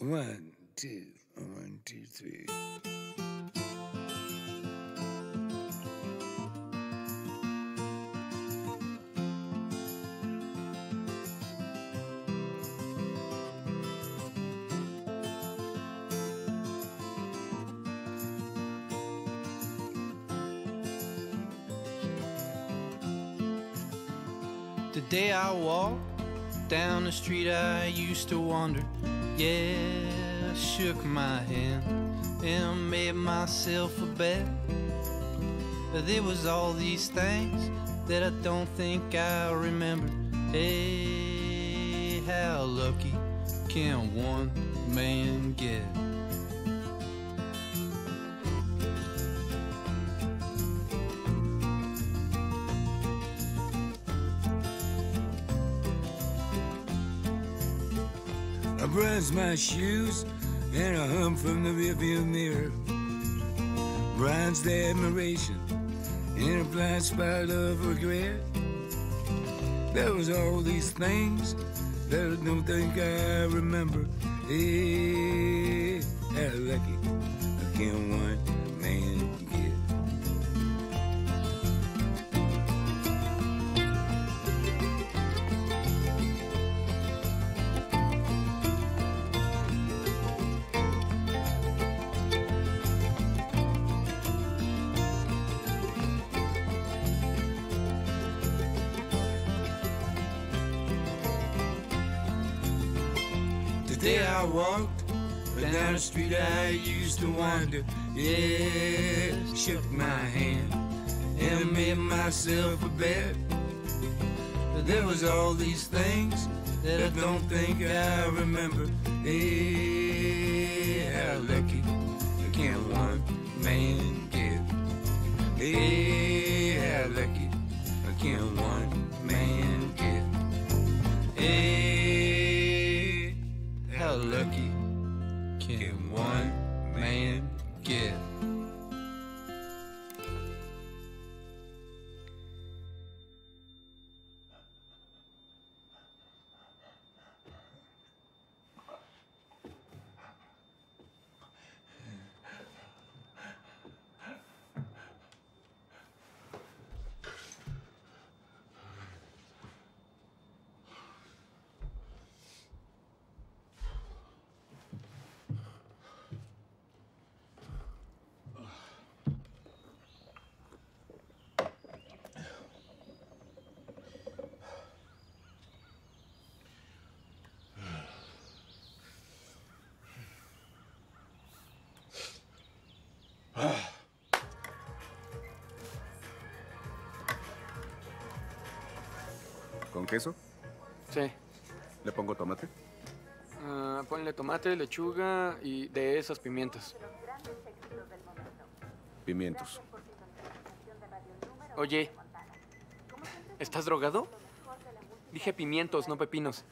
One, two, one, two, three. The day I walked down the street I used to wander, yeah, I shook my hand and made myself a bet. But there was all these things that I don't think I remember. Hey, how lucky can one man get? My shoes and a hum from the rearview mirror. Bronze the admiration in a blind spot of regret. There was all these things that I don't think I remember. Hey, how lucky I can one man to yeah, shook my hand and made myself a bet. But there was all these things that I don't think I remember. Hey, how lucky can one man get? Hey, how lucky can't one ¿Con queso? Sí. ¿Le pongo tomate? Ah, ponle tomate, lechuga y de esas pimientos. Pimientos. Oye, ¿estás drogado? Dije pimientos, no pepinos.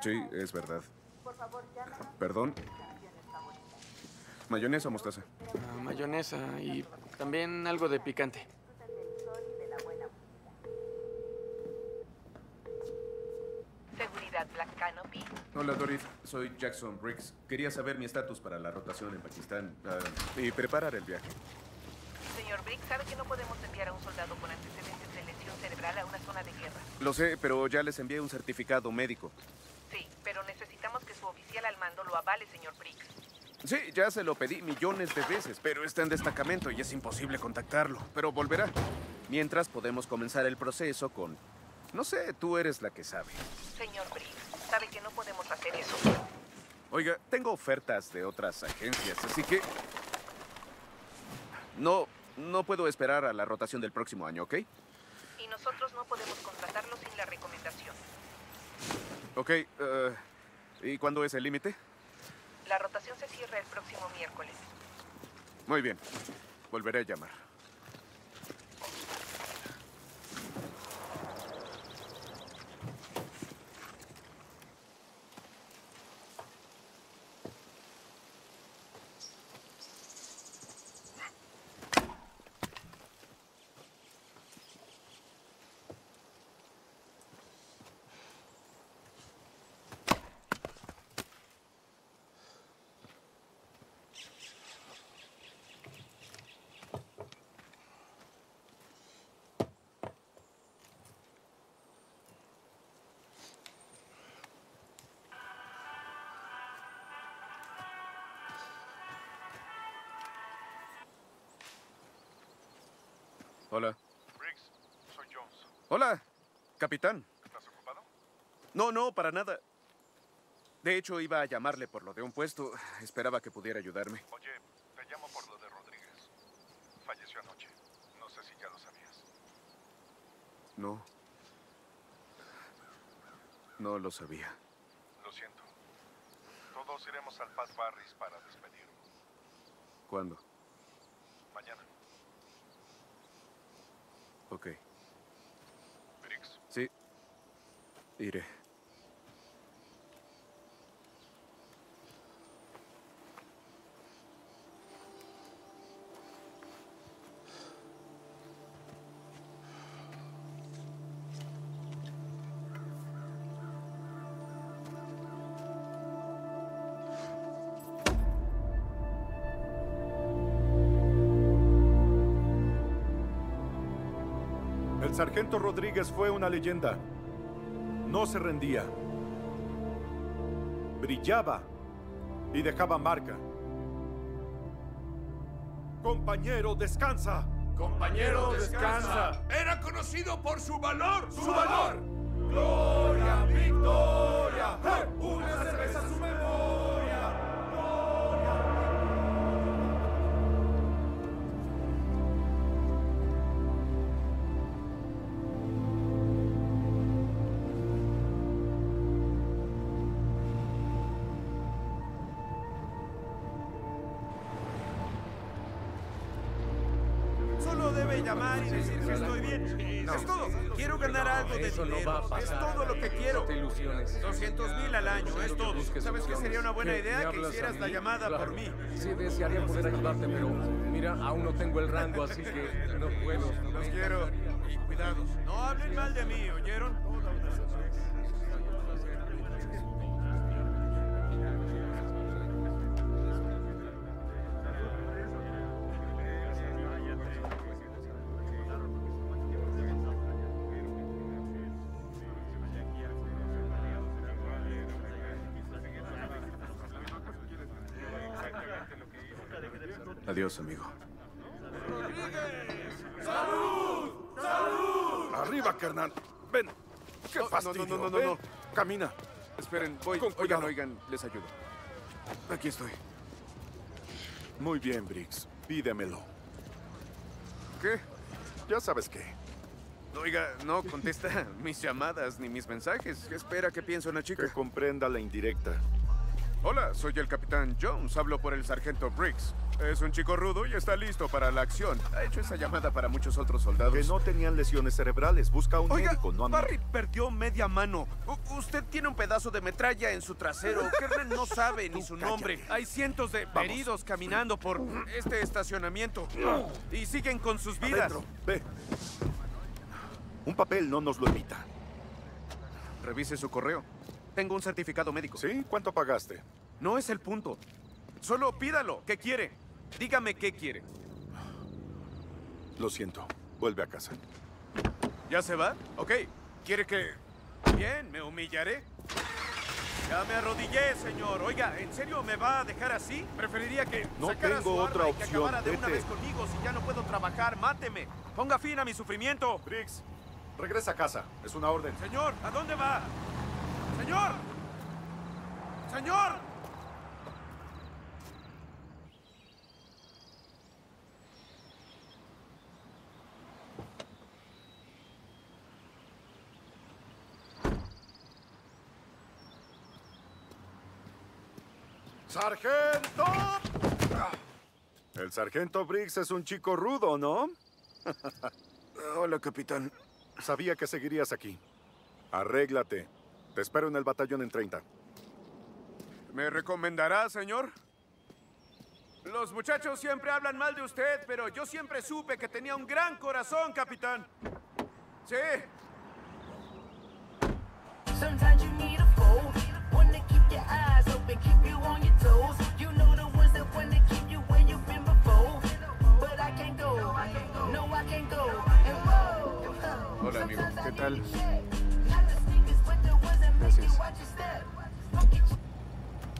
Sí, es verdad. Perdón. ¿Mayonesa o mostaza? Ah, mayonesa y también algo de picante. Seguridad Black Canopy. Hola, Doris. Soy Jackson Briggs. Quería saber mi estatus para la rotación en Pakistán ah, y preparar el viaje. Señor Brick, sabe que no podemos enviar a un soldado con antecedentes de lesión cerebral a una zona de guerra. Lo sé, pero ya les envié un certificado médico. Sí, pero necesitamos que su oficial al mando lo avale, señor Brick. Sí, ya se lo pedí millones de veces, pero está en destacamento y es imposible contactarlo. Pero volverá. Mientras podemos comenzar el proceso con... No sé, tú eres la que sabe. Señor Brick, sabe que no podemos hacer eso. Oiga, tengo ofertas de otras agencias, así que... No, no puedo esperar a la rotación del próximo año, ¿ok? Y nosotros no podemos contratarlo sin la recomendación. Ok, eh, ¿y cuándo es el límite? La rotación se cierra el próximo miércoles. Muy bien, volveré a llamar. Hola. Briggs, soy Jones. Hola, capitán. ¿Estás ocupado? No, no, para nada. De hecho, iba a llamarle por lo de un puesto. Esperaba que pudiera ayudarme. Oye, te llamo por lo de Rodríguez. Falleció anoche. No sé si ya lo sabías. No. No lo sabía. Lo siento. Todos iremos al Pat Barris para despedirlo. ¿Cuándo? Mañana. Ok. Briggs, Sí. Iré. Sargento Rodríguez fue una leyenda. No se rendía. Brillaba y dejaba marca. Compañero, descansa. Compañero, descansa. Era conocido por su valor. ¡Su valor! ¡Gloria, victoria! ¡Una la llamada por mí. Sí, desearía poder ayudarte, pero mira, aún no tengo el rango, así que no puedo. Los quiero. Y cuidados. No hablen mal de mí, ¿oyeron? Adiós, amigo. Arriba, carnal. Ven. ¡Qué No, no, fastidio! no, no, no, Ven. no. Camina. Esperen, voy. Con Oigan, oigan, les ayudo. Aquí estoy. Muy bien, Briggs. Pídemelo. ¿Qué? Ya sabes qué. Oiga, no contesta mis llamadas ni mis mensajes. ¿Qué espera que piense una chica? Que comprenda la indirecta. Hola, soy el capitán Jones. Hablo por el sargento Briggs. Es un chico rudo y está listo para la acción. Ha hecho esa llamada para muchos otros soldados. Que no tenían lesiones cerebrales. Busca a un Oiga, médico, no a mí. Barry perdió media mano. U- usted tiene un pedazo de metralla en su trasero. Kernan no sabe ni su nombre. Hay cientos de heridos caminando por este estacionamiento. Y siguen con sus vidas. Adentro. Ve. Un papel no nos lo evita. Revise su correo. Tengo un certificado médico. ¿Sí? ¿Cuánto pagaste? No es el punto. Solo pídalo. ¿Qué quiere? Dígame qué quiere. Lo siento. Vuelve a casa. ¿Ya se va? Ok. ¿Quiere que...? Bien, me humillaré. Ya me arrodillé, señor. Oiga, ¿en serio me va a dejar así? Preferiría que No sacara tengo su otra arma y que opción. acabara de una vez conmigo. Si ya no puedo trabajar, máteme. Ponga fin a mi sufrimiento. Briggs, regresa a casa. Es una orden. Señor, ¿a dónde va? Señor. Señor. ¡Sargento! El sargento Briggs es un chico rudo, ¿no? Hola, capitán. Sabía que seguirías aquí. Arréglate. Te espero en el batallón en 30. ¿Me recomendará, señor? Los muchachos siempre hablan mal de usted, pero yo siempre supe que tenía un gran corazón, capitán. Sí. Step.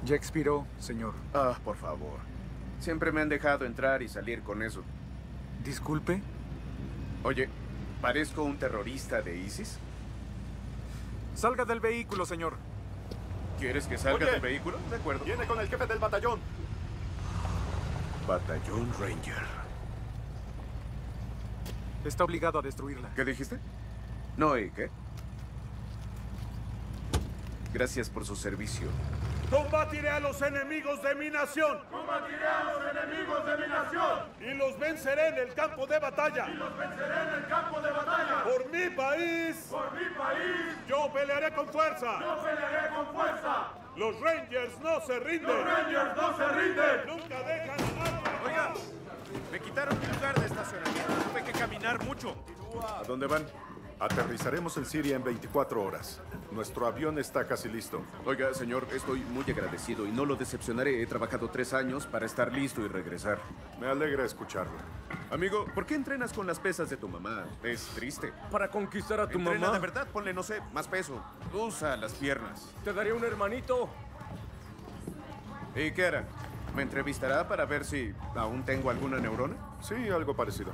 Ya expiró, señor. Ah, por favor. Siempre me han dejado entrar y salir con eso. Disculpe. Oye, ¿parezco un terrorista de ISIS? Salga del vehículo, señor. ¿Quieres que salga Oye. del vehículo? De acuerdo. Viene con el jefe del batallón. Batallón Ranger. Está obligado a destruirla. ¿Qué dijiste? No, ¿y qué? Gracias por su servicio. Combatiré a los enemigos de mi nación. Combatiré a los enemigos de mi nación. Y los venceré en el campo de batalla. Y los venceré en el campo de batalla. Por mi país. Por mi país. Yo pelearé con fuerza. Yo pelearé con fuerza. Los Rangers no se rinden. Los Rangers no se rinden. Nunca dejan. Oiga, me quitaron mi lugar de estacionamiento. Tuve que caminar mucho. ¿A dónde van? Aterrizaremos en Siria en 24 horas. Nuestro avión está casi listo. Oiga, señor, estoy muy agradecido y no lo decepcionaré. He trabajado tres años para estar listo y regresar. Me alegra escucharlo. Amigo, ¿por qué entrenas con las pesas de tu mamá? Es triste. Para conquistar a tu Entrena mamá. de verdad, ponle, no sé, más peso. Usa las piernas. Te daría un hermanito. ¿Y qué hará? ¿Me entrevistará para ver si aún tengo alguna neurona? Sí, algo parecido.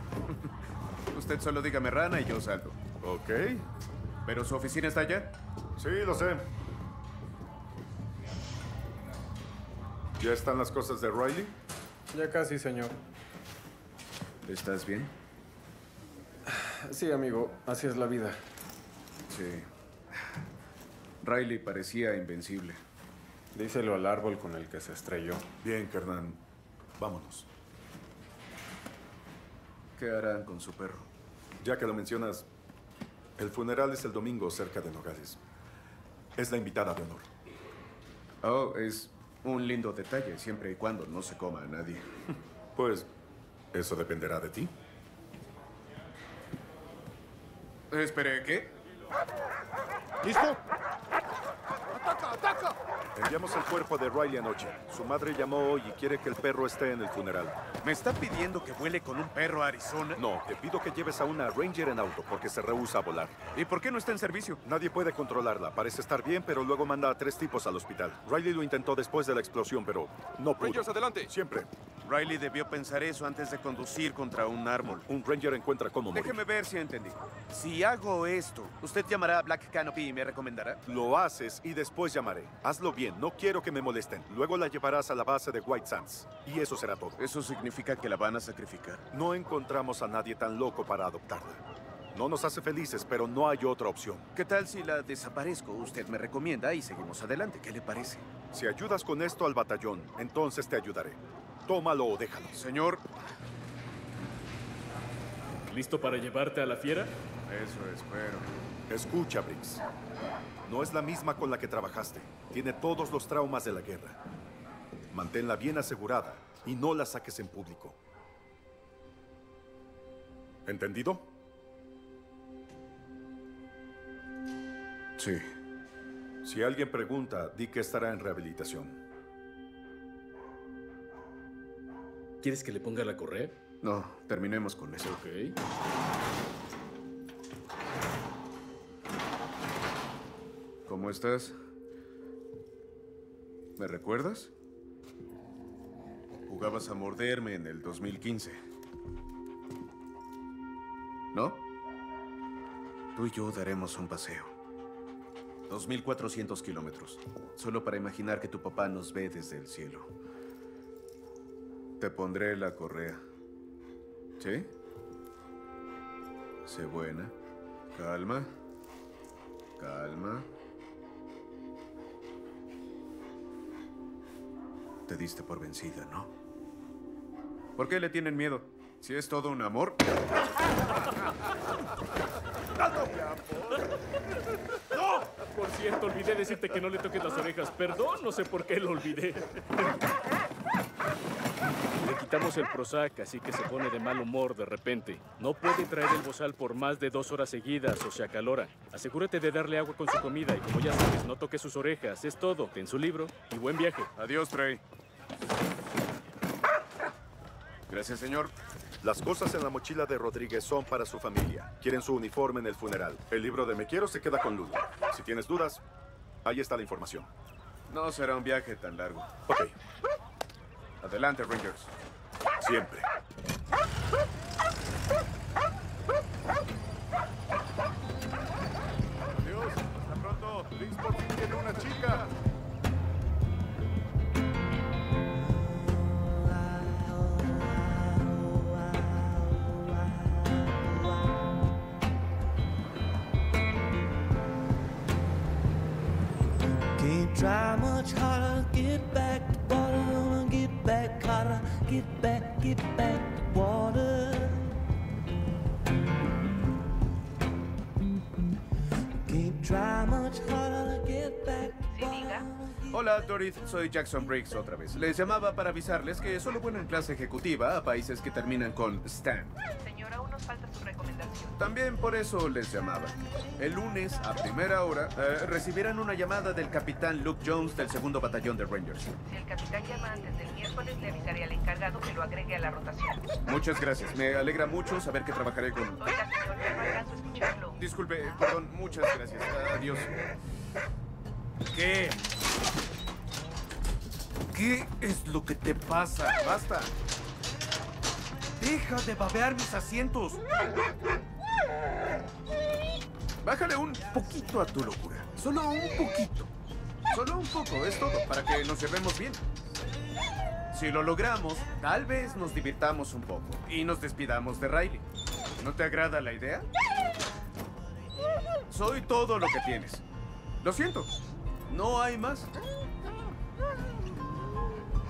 Usted solo dígame rana y yo salto. Ok. ¿Pero su oficina está allá? Sí, lo sé. ¿Ya están las cosas de Riley? Ya casi, señor. ¿Estás bien? Sí, amigo, así es la vida. Sí. Riley parecía invencible. Díselo al árbol con el que se estrelló. Bien, Kernan. Vámonos. ¿Qué harán con su perro? Ya que lo mencionas, el funeral es el domingo cerca de Nogales. Es la invitada de honor. Oh, es un lindo detalle, siempre y cuando no se coma a nadie. Pues, eso dependerá de ti. Espere, ¿qué? ¿Listo? Enviamos el cuerpo de Riley anoche. Su madre llamó hoy y quiere que el perro esté en el funeral. ¿Me está pidiendo que vuele con un perro a Arizona? No, te pido que lleves a una Ranger en auto porque se rehúsa a volar. ¿Y por qué no está en servicio? Nadie puede controlarla. Parece estar bien, pero luego manda a tres tipos al hospital. Riley lo intentó después de la explosión, pero no pudo. Rangers, adelante. Siempre. Riley debió pensar eso antes de conducir contra un árbol. Un Ranger encuentra cómo morir. Déjeme ver si entendí. Si hago esto, ¿usted llamará a Black Canopy y me recomendará? Lo haces y después llamaré. Hazlo bien, no quiero que me molesten. Luego la llevarás a la base de White Sands. Y eso será todo. ¿Eso significa que la van a sacrificar? No encontramos a nadie tan loco para adoptarla. No nos hace felices, pero no hay otra opción. ¿Qué tal si la desaparezco? Usted me recomienda y seguimos adelante. ¿Qué le parece? Si ayudas con esto al batallón, entonces te ayudaré. Tómalo o déjalo. Señor. ¿Listo para llevarte a la fiera? Eso espero. Escucha, Briggs. No es la misma con la que trabajaste. Tiene todos los traumas de la guerra. Manténla bien asegurada y no la saques en público. ¿Entendido? Sí. Si alguien pregunta, di que estará en rehabilitación. ¿Quieres que le ponga la correa? No, terminemos con eso. Ok. ¿Cómo estás? ¿Me recuerdas? Jugabas a morderme en el 2015. ¿No? Tú y yo daremos un paseo. 2.400 kilómetros. Solo para imaginar que tu papá nos ve desde el cielo. Te pondré la correa. ¿Sí? Sé buena. Calma. Calma. Te diste por vencida, ¿no? ¿Por qué le tienen miedo? Si es todo un amor. ¡No! Por cierto, olvidé decirte que no le toques las orejas. Perdón, no sé por qué lo olvidé. Quitamos el Prozac, así que se pone de mal humor de repente. No puede traer el bozal por más de dos horas seguidas o se acalora. Asegúrate de darle agua con su comida y como ya sabes, no toques sus orejas. Es todo. Ten su libro y buen viaje. Adiós, Trey. Gracias, señor. Las cosas en la mochila de Rodríguez son para su familia. Quieren su uniforme en el funeral. El libro de Me Quiero se queda con Ludo. Si tienes dudas, ahí está la información. No será un viaje tan largo. Ok, Adelante, Rangers. Siempre. Get back, get back to water. Can't try much harder to get back to water. Hola, Doris, soy Jackson Briggs otra vez. Les llamaba para avisarles que solo vuelo en clase ejecutiva a países que terminan con Stan. Aún nos falta su recomendación. También por eso les llamaba. El lunes, a primera hora, eh, recibirán una llamada del capitán Luke Jones del segundo batallón de Rangers. Si el capitán llama antes del miércoles, le avisaré al encargado que lo agregue a la rotación. Muchas gracias. Me alegra mucho saber que trabajaré con... Señor, ya no alcanzo escucharlo. Disculpe, perdón, muchas gracias. Adiós. ¿Qué? ¿Qué es lo que te pasa? Basta. Deja de babear mis asientos. Bájale un poquito a tu locura. Solo un poquito. Solo un poco, es todo, para que nos llevemos bien. Si lo logramos, tal vez nos divirtamos un poco y nos despidamos de Riley. ¿No te agrada la idea? Soy todo lo que tienes. Lo siento. No hay más.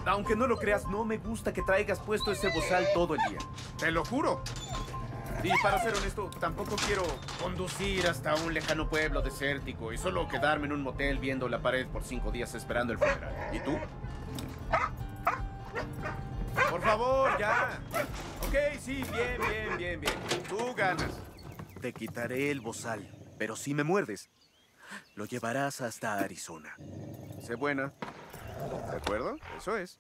Aunque no lo creas, no me gusta que traigas puesto ese bozal todo el día. Te lo juro. Y para ser honesto, tampoco quiero conducir hasta un lejano pueblo desértico y solo quedarme en un motel viendo la pared por cinco días esperando el funeral. ¿Y tú? Por favor, ya. Ok, sí, bien, bien, bien, bien. Tú ganas. Te quitaré el bozal, pero si me muerdes, lo llevarás hasta Arizona. Sé buena. ¿De acuerdo? Eso es.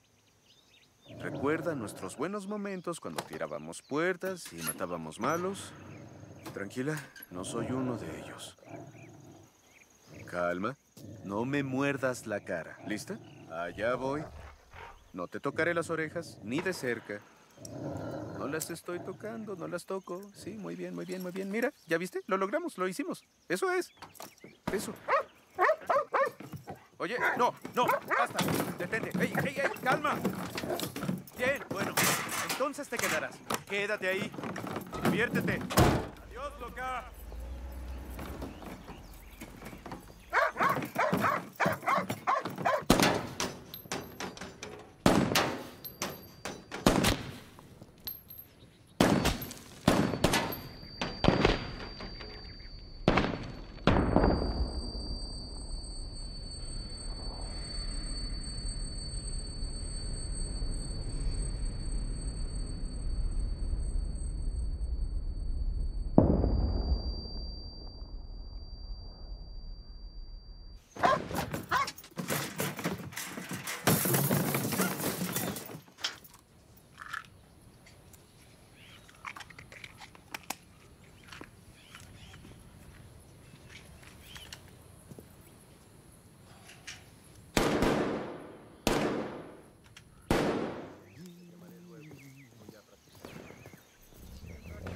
Recuerda nuestros buenos momentos cuando tirábamos puertas y matábamos malos. Tranquila, no soy uno de ellos. Calma, no me muerdas la cara. ¿Lista? Allá voy. No te tocaré las orejas, ni de cerca. No las estoy tocando, no las toco. Sí, muy bien, muy bien, muy bien. Mira, ¿ya viste? Lo logramos, lo hicimos. Eso es. Eso. Oye, no, no, basta. Detente. ¡Ey, ey, ey! ¡Calma! Bien, bueno. Entonces te quedarás. Quédate ahí. Diviértete. Adiós, loca.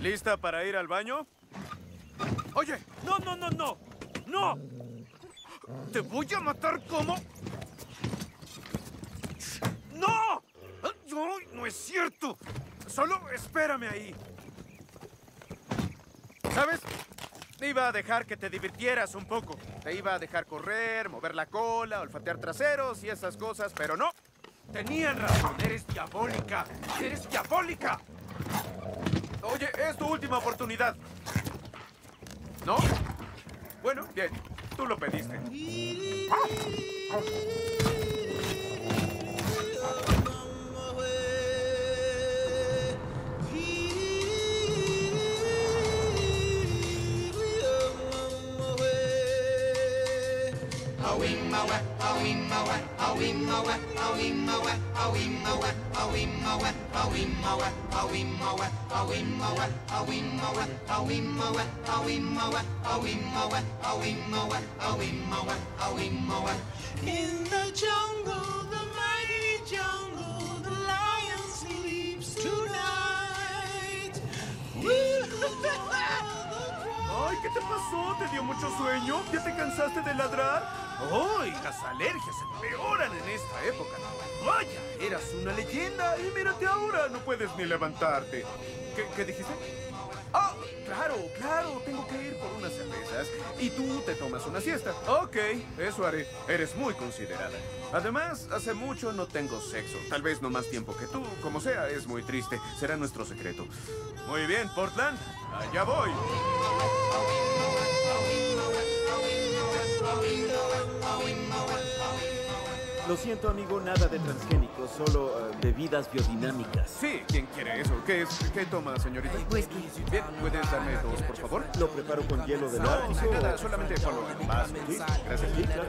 ¿Lista para ir al baño? Oye, no, no, no, no. No. Te voy a matar como... ¡No! No, no es cierto. Solo espérame ahí. ¿Sabes? Iba a dejar que te divirtieras un poco. Te iba a dejar correr, mover la cola, olfatear traseros y esas cosas, pero no. Tenían razón, eres diabólica. Eres diabólica. Oye, es tu última oportunidad. ¿No? Bueno, bien. Tú lo pediste. In the jungle, the mighty jungle, the lion sleeps tonight. Ay, ¿qué te pasó? ¿Te dio mucho sueño? ¿Ya te cansaste de ladrar? ¡Ay! Las alergias empeoran en esta época. Vaya, eras una leyenda y mírate ahora, no puedes ni levantarte. ¿Qué, qué dijiste? ¡Oh! Claro, claro, tengo que ir por unas cervezas y tú te tomas una siesta. Ok, eso haré. Eres muy considerada. Además, hace mucho no tengo sexo. Tal vez no más tiempo que tú. Como sea, es muy triste. Será nuestro secreto. Muy bien, Portland. Allá voy. I'll be the one, I'll win my way. Lo siento, amigo, nada de transgénicos, solo eh, bebidas biodinámicas. Sí, ¿quién quiere eso? ¿Qué es? ¿Qué toma, señorita? Whisky. Bien, ¿puedes darme dos, por favor? Lo preparo con hielo de No, lácteo. nada, solamente vaso. ¿sí? Gracias. Sí, claro.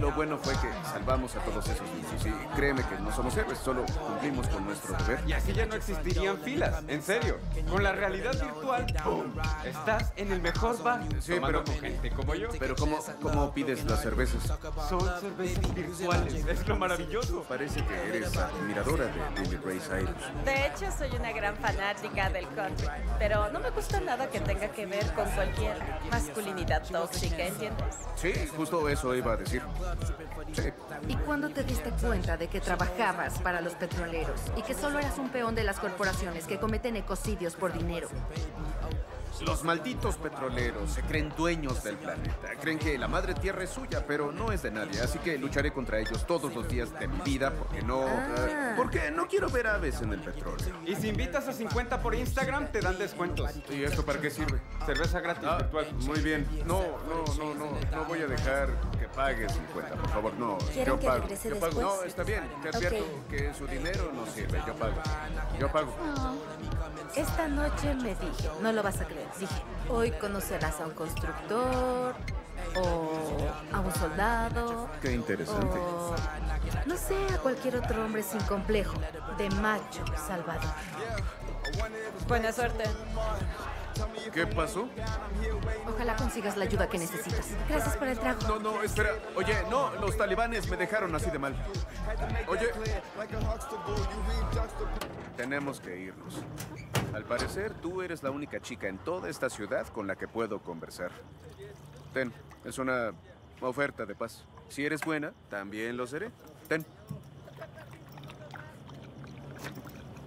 Lo bueno fue que salvamos a todos esos niños. Y créeme que no somos héroes, solo cumplimos con nuestro deber. Y así ya no existirían filas, en serio. Con la realidad virtual, ¡pum! estás en el mejor bar. Sí, pero- con gente como yo. Pero ¿cómo, cómo pides las cervezas? Son cervezas virtuales. Es lo maravilloso. Parece que eres admiradora de Billy Ray Cyrus. De hecho, soy una gran fanática del country, pero no me gusta nada que tenga que ver con cualquier masculinidad tóxica, ¿entiendes? Sí, justo eso iba a decir. Sí. ¿Y cuándo te diste cuenta de que trabajabas para los petroleros y que solo eras un peón de las corporaciones que cometen ecocidios por dinero? Los malditos petroleros se creen dueños del planeta. Creen que la madre tierra es suya, pero no es de nadie. Así que lucharé contra ellos todos los días de mi vida porque no. eh, porque no quiero ver aves en el petróleo. Y si invitas a 50 por Instagram, te dan descuentos. ¿Y esto para qué sirve? Cerveza gratis Ah, virtual. Muy bien. No, no, no, no. No voy a dejar pague 50, por favor. No, ¿Quieren yo que pago. regrese yo pago. después? No, está bien. Te advierto que su dinero no sirve. Yo pago. Yo pago. Esta noche me dije, no lo vas a creer, dije, hoy conocerás a un constructor o a un soldado. Qué interesante. O, no sé, a cualquier otro hombre sin complejo, de macho salvador. Buena suerte. ¿Qué pasó? Ojalá consigas la ayuda que necesitas. Gracias por el trago. No, no, espera. Oye, no, los talibanes me dejaron así de mal. Oye. Tenemos que irnos. Al parecer, tú eres la única chica en toda esta ciudad con la que puedo conversar. Ten, es una oferta de paz. Si eres buena, también lo seré. Ten.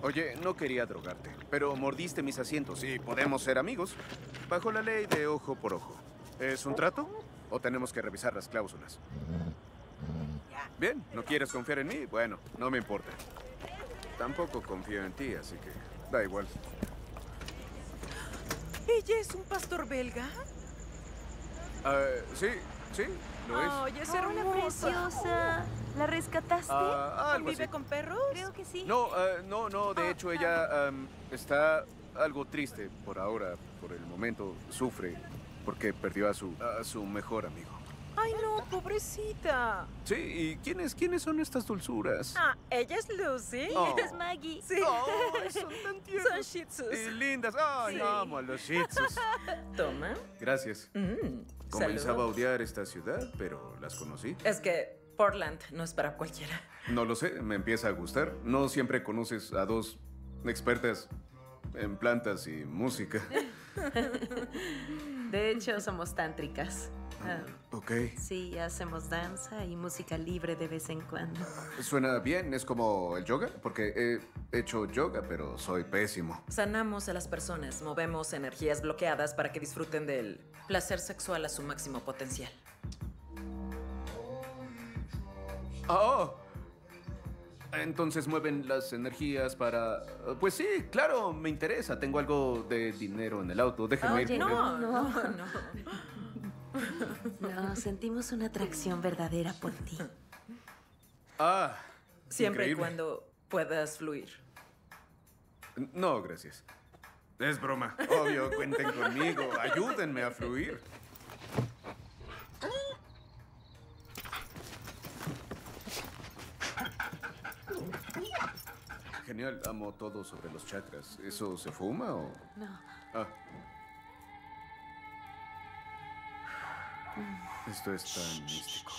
Oye, no quería drogarte, pero mordiste mis asientos y podemos ser amigos. Bajo la ley de ojo por ojo. ¿Es un trato? ¿O tenemos que revisar las cláusulas? Bien, ¿no quieres confiar en mí? Bueno, no me importa. Tampoco confío en ti, así que da igual. ¿Ella es un pastor belga? Ah, sí, sí, lo es. Ay, es Hola, hermosa. preciosa. ¿La rescataste? Ah, algo ¿Vive así. con perros? Creo que sí. No, ah, no, no, de hecho ella am, está algo triste por ahora, por el momento, sufre porque perdió a su, a su mejor amigo. Ay, no, pobrecita. Sí, ¿y quiénes, quiénes son estas dulzuras? Ah, ella es Lucy. Oh. Ella es Maggie. Sí. Ay, son tan tiernos. Son shih tzus. Y lindas. Ay, Sí. amo a los shih tzus. Toma. Gracias. Mm, Comenzaba a odiar esta ciudad, pero las conocí. Es que Portland no es para cualquiera. No lo sé, me empieza a gustar. No siempre conoces a dos expertas en plantas y música. De hecho, somos tántricas. Ah, Ok. sí, hacemos danza y música libre de vez en cuando. Suena bien, es como el yoga, porque he hecho yoga, pero soy pésimo. Sanamos a las personas, movemos energías bloqueadas para que disfruten del placer sexual a su máximo potencial. Oh. Entonces mueven las energías para... Pues sí, claro, me interesa. Tengo algo de dinero en el auto. Déjenme ir. Oye, porque- no, no, no. No, sentimos una atracción verdadera por ti. Ah. Siempre y cuando puedas fluir. No, gracias. Es broma. Obvio, cuenten conmigo. Ayúdenme a fluir. Genial, amo todo sobre los chakras. ¿Eso se fuma o...? No. Ah. Esto es tan místico.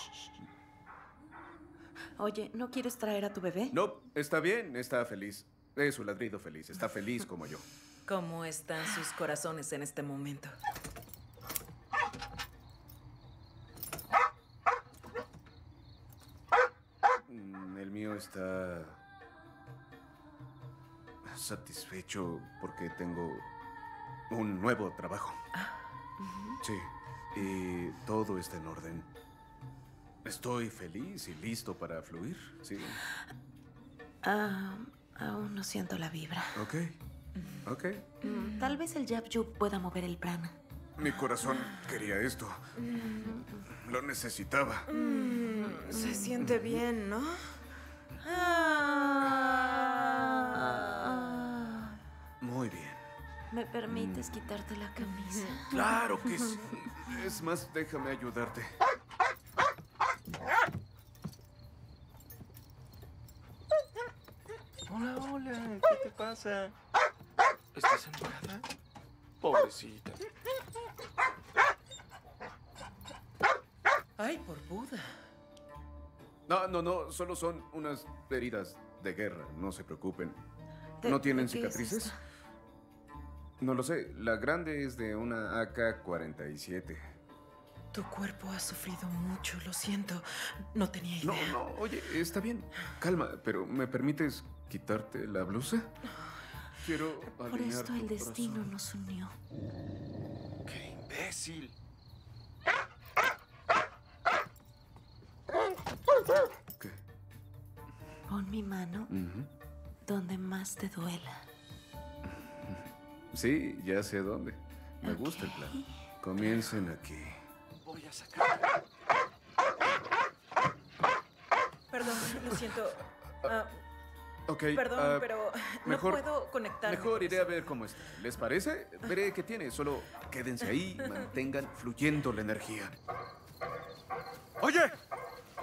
Oye, ¿no quieres traer a tu bebé? No, está bien, está feliz. Es su ladrido feliz, está feliz como yo. ¿Cómo están sus corazones en este momento? Mm, El mío está satisfecho porque tengo un nuevo trabajo. Sí, y todo está en orden. Estoy feliz y listo para fluir, sí. Ah, aún no siento la vibra. Ok, ok. Mm, Tal vez el Jab Juk pueda mover el prana. Mi corazón quería esto. Lo necesitaba. Mm, se siente bien, ¿no? Ah. Muy bien. ¿Me permites quitarte la camisa? Claro que sí. Es más, déjame ayudarte. Hola, hola, ¿qué te pasa? ¿Estás enojada? Pobrecita. Ay, por Buda. No, no, no, solo son unas heridas de guerra, no se preocupen. ¿De- ¿No tienen es cicatrices? esto? No lo sé, la grande es de una AK-47. Tu cuerpo ha sufrido mucho, lo siento. No tenía idea. No, no, oye, está bien. Calma, pero ¿me permites quitarte la blusa? Quiero Por esto tu el destino corazón. nos unió. ¡Qué imbécil! ¿Qué? Pon mi mano donde más te duela. Sí, ya sé dónde. Me gusta el plan. Comiencen aquí. Voy a sacar. Perdón, lo siento. Ah, Ok. perdón, ah, pero mejor- no puedo conectarme. Mejor iré a ver cómo está. ¿Les parece? Veré qué tiene. Solo quédense ahí, mantengan fluyendo la energía. ¡Oye!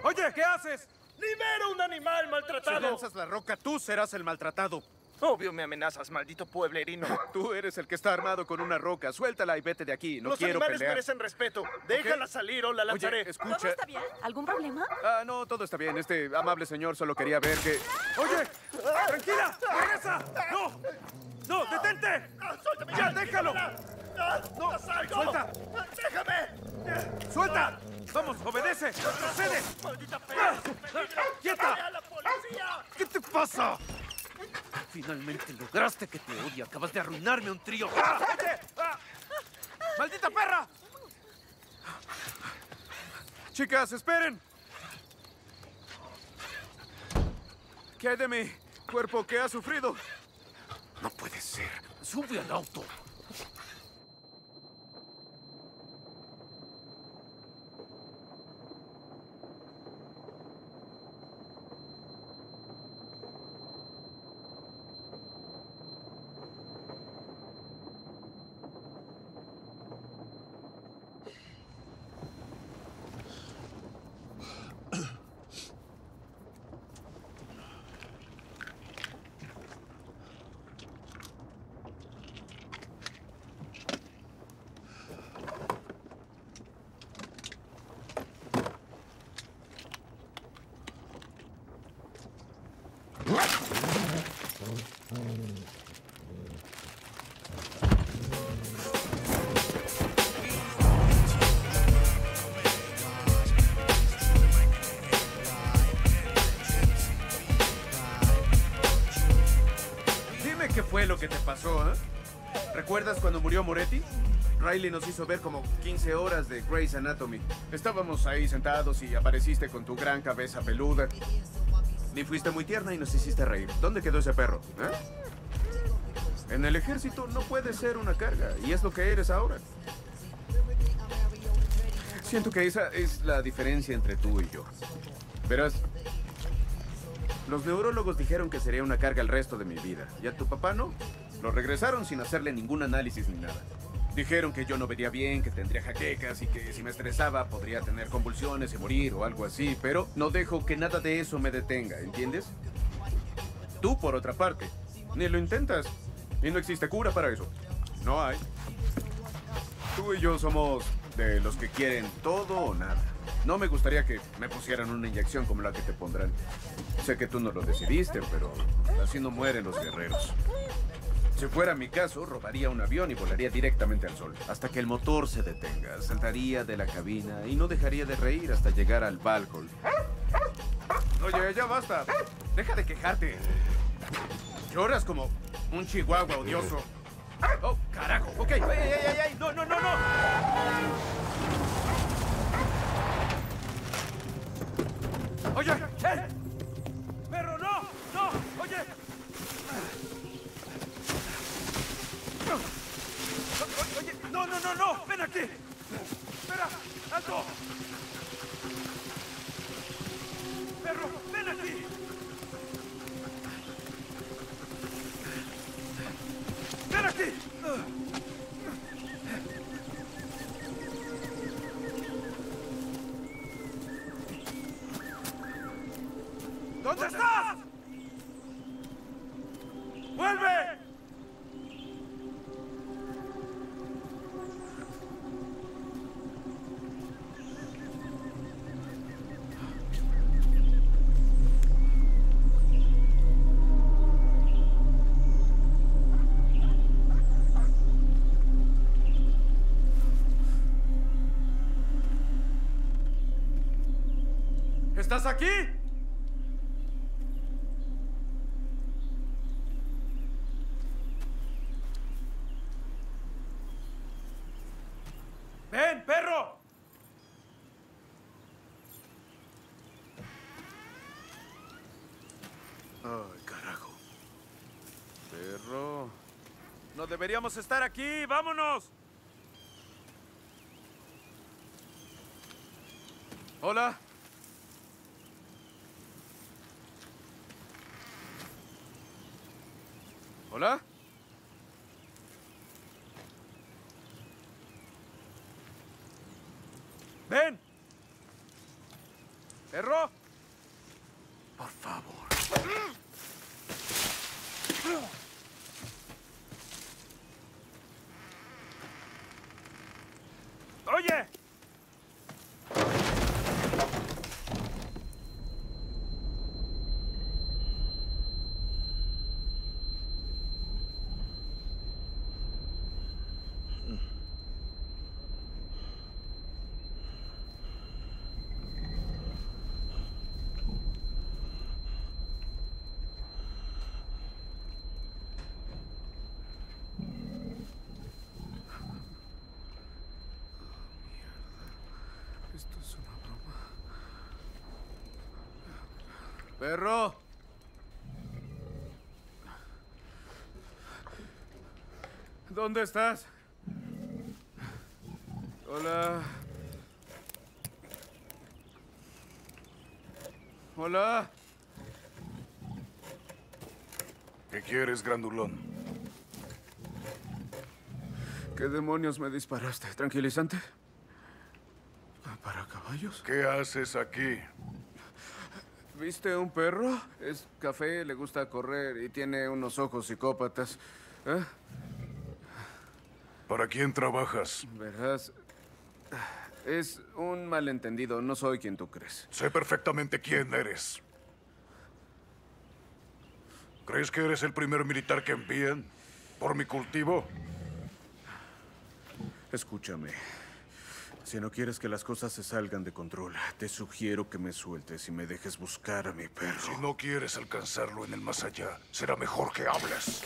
¡Oye! ¿Qué haces? ¡Libera un animal Si maltratado! lanzas la roca, tú serás el maltratado. Obvio me amenazas, maldito pueblerino. Tú eres el que está armado con una roca. Suéltala y vete de aquí. No Los quiero animales pelear. merecen respeto. Déjala salir o la lanzaré. Oye, escucha. bien? ¿Algún problema? Ah, no, todo está bien. Este amable señor solo quería ver que. ¡Oye! ¡Tranquila! ¡Regresa! ¡No! ¡No! ¡Detente! ¡Suéltame ¡Ya, déjalo! ¡No! salgo! ¡Suelta! ¡Déjame! ¡Suelta! ¡Vamos, obedece! ¡Procede! ¡Maldita perra! ¡Quieta! ¡A la policía! ¿Qué te pasa? Finalmente lograste que te odie. Acabas de arruinarme un trío. ¡Ah! ¡Ah! ¡Maldita perra! Chicas, esperen. ¿Qué hay de mi cuerpo que ha sufrido? No puede ser. Sube al auto. ¿Recuerdas cuando murió Moretti? Riley nos hizo ver como 15 horas de Grey's Anatomy. Estábamos ahí sentados y apareciste con tu gran cabeza peluda. Ni fuiste muy tierna y nos hiciste reír. ¿Dónde quedó ese perro? eh? En el ejército no puedes ser una carga y es lo que eres ahora. Siento que esa es la diferencia entre tú y yo. Verás, los neurólogos dijeron que sería una carga el resto de mi vida. ¿Y a tu papá no? Lo regresaron sin hacerle ningún análisis ni nada. Dijeron que yo no vería bien, que tendría jaquecas y que si me estresaba podría tener convulsiones y morir o algo así, pero no dejo que nada de eso me detenga, ¿entiendes? Tú, por otra parte, ni lo intentas. Y no existe cura para eso. No hay. Tú y yo somos de los que quieren todo o nada. No me gustaría que me pusieran una inyección como la que te pondrán. Sé que tú no lo decidiste, pero así no mueren los guerreros. Si fuera mi caso, robaría un avión y volaría directamente al sol. Hasta que el motor se detenga, saltaría de la cabina y no dejaría de reír hasta llegar al balcón. Oye, ya basta. Deja de quejarte. Lloras como un chihuahua odioso. Oh, carajo. Ok. ¡Ey, ey, ey, ey! ¡No, no, no, no! ¡Oye! ¡Eh! ¡Perro, no! ¡No! ¡Oye! O- Oye, no, no. Ven aquí. Espera, alto. Perro, ven aquí. Ven aquí. ¿Dónde estás? ¡Vuelve! ¿Estás aquí? ¡Ven, perro! Ay, carajo. Perro. No deberíamos estar aquí. ¡Vámonos! Hola. Hola. Ven. Perro. Por favor. Oye. Esto es una broma. Perro. ¿Dónde estás? Hola. Hola. ¿Qué quieres, grandulón? ¿Qué demonios me disparaste? ¿Tranquilizante? ¿Para caballos? ¿Qué haces aquí? ¿Viste un perro? Es café, le gusta correr y tiene unos ojos psicópatas. ¿Eh? ¿Para quién trabajas? Verás, es un malentendido. No soy quien tú crees. Sé perfectamente quién eres. ¿Crees que eres el primer militar que envían? ¿Por mi cultivo? Escúchame. Si no quieres que las cosas se salgan de control, te sugiero que me sueltes y me dejes buscar a mi perro. Si no quieres alcanzarlo en el más allá, será mejor que hables.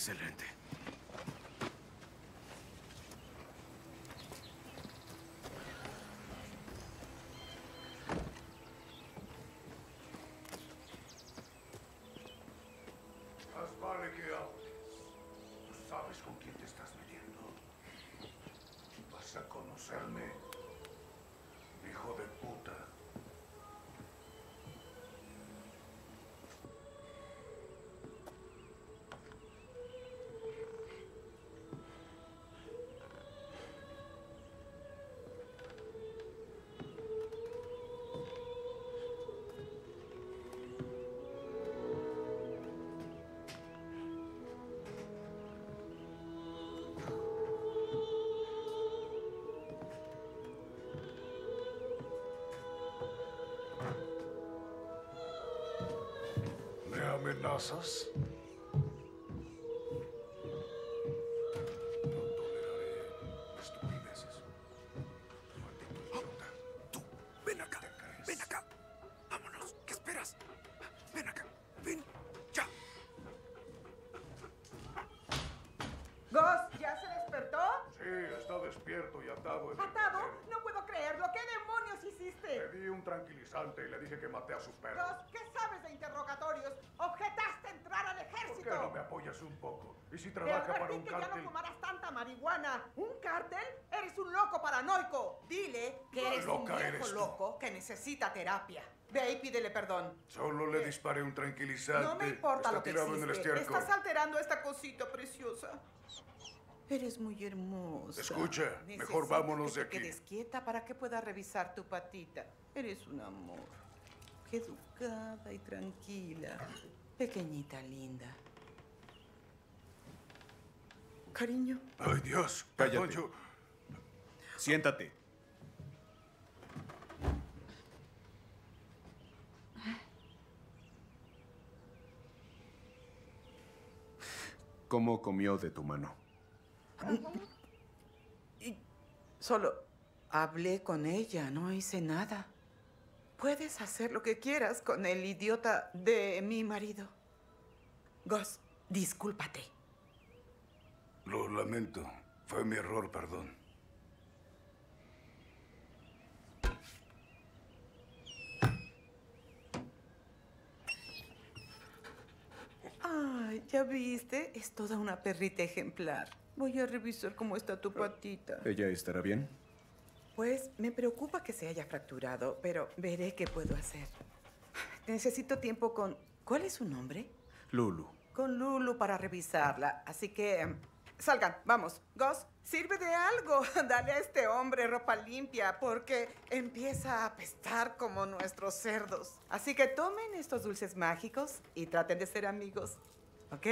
Excelente. Más vale que hables. Sabes con quién te estás metiendo. Vas a conocerme, amenazas? Apoyas un poco? ¿Y si trabaja para un que ya cártel? no fumaras tanta marihuana. ¿Un cártel? Eres un loco paranoico. Dile que eres un viejo eres loco que necesita terapia. Ve y pídele perdón. Solo le disparé un tranquilizante. No me importa Está lo que hiciste. Estás alterando esta cosita preciosa. Eres muy hermosa. Escucha, Necesito mejor vámonos que de aquí. quedes quieta para que pueda revisar tu patita. Eres un amor. Qué educada y tranquila. Pequeñita linda. Cariño. Ay, Dios. Perdón, Cállate. yo... Siéntate. ¿Cómo comió de tu mano? Solo hablé con ella, no hice nada. Puedes hacer lo que quieras con el idiota de mi marido. Gus, discúlpate. Lo lamento. Fue mi error, perdón. Ay, ya viste, es toda una perrita ejemplar. Voy a revisar cómo está tu patita. ¿Ella estará bien? Pues me preocupa que se haya fracturado, pero veré qué puedo hacer. Necesito tiempo con... ¿Cuál es su nombre? Lulu. Con Lulu para revisarla. Así que... Salgan, vamos. Gus, sirve de algo. Dale a este hombre ropa limpia porque empieza a apestar como nuestros cerdos. Así que tomen estos dulces mágicos y traten de ser amigos. ¿Ok?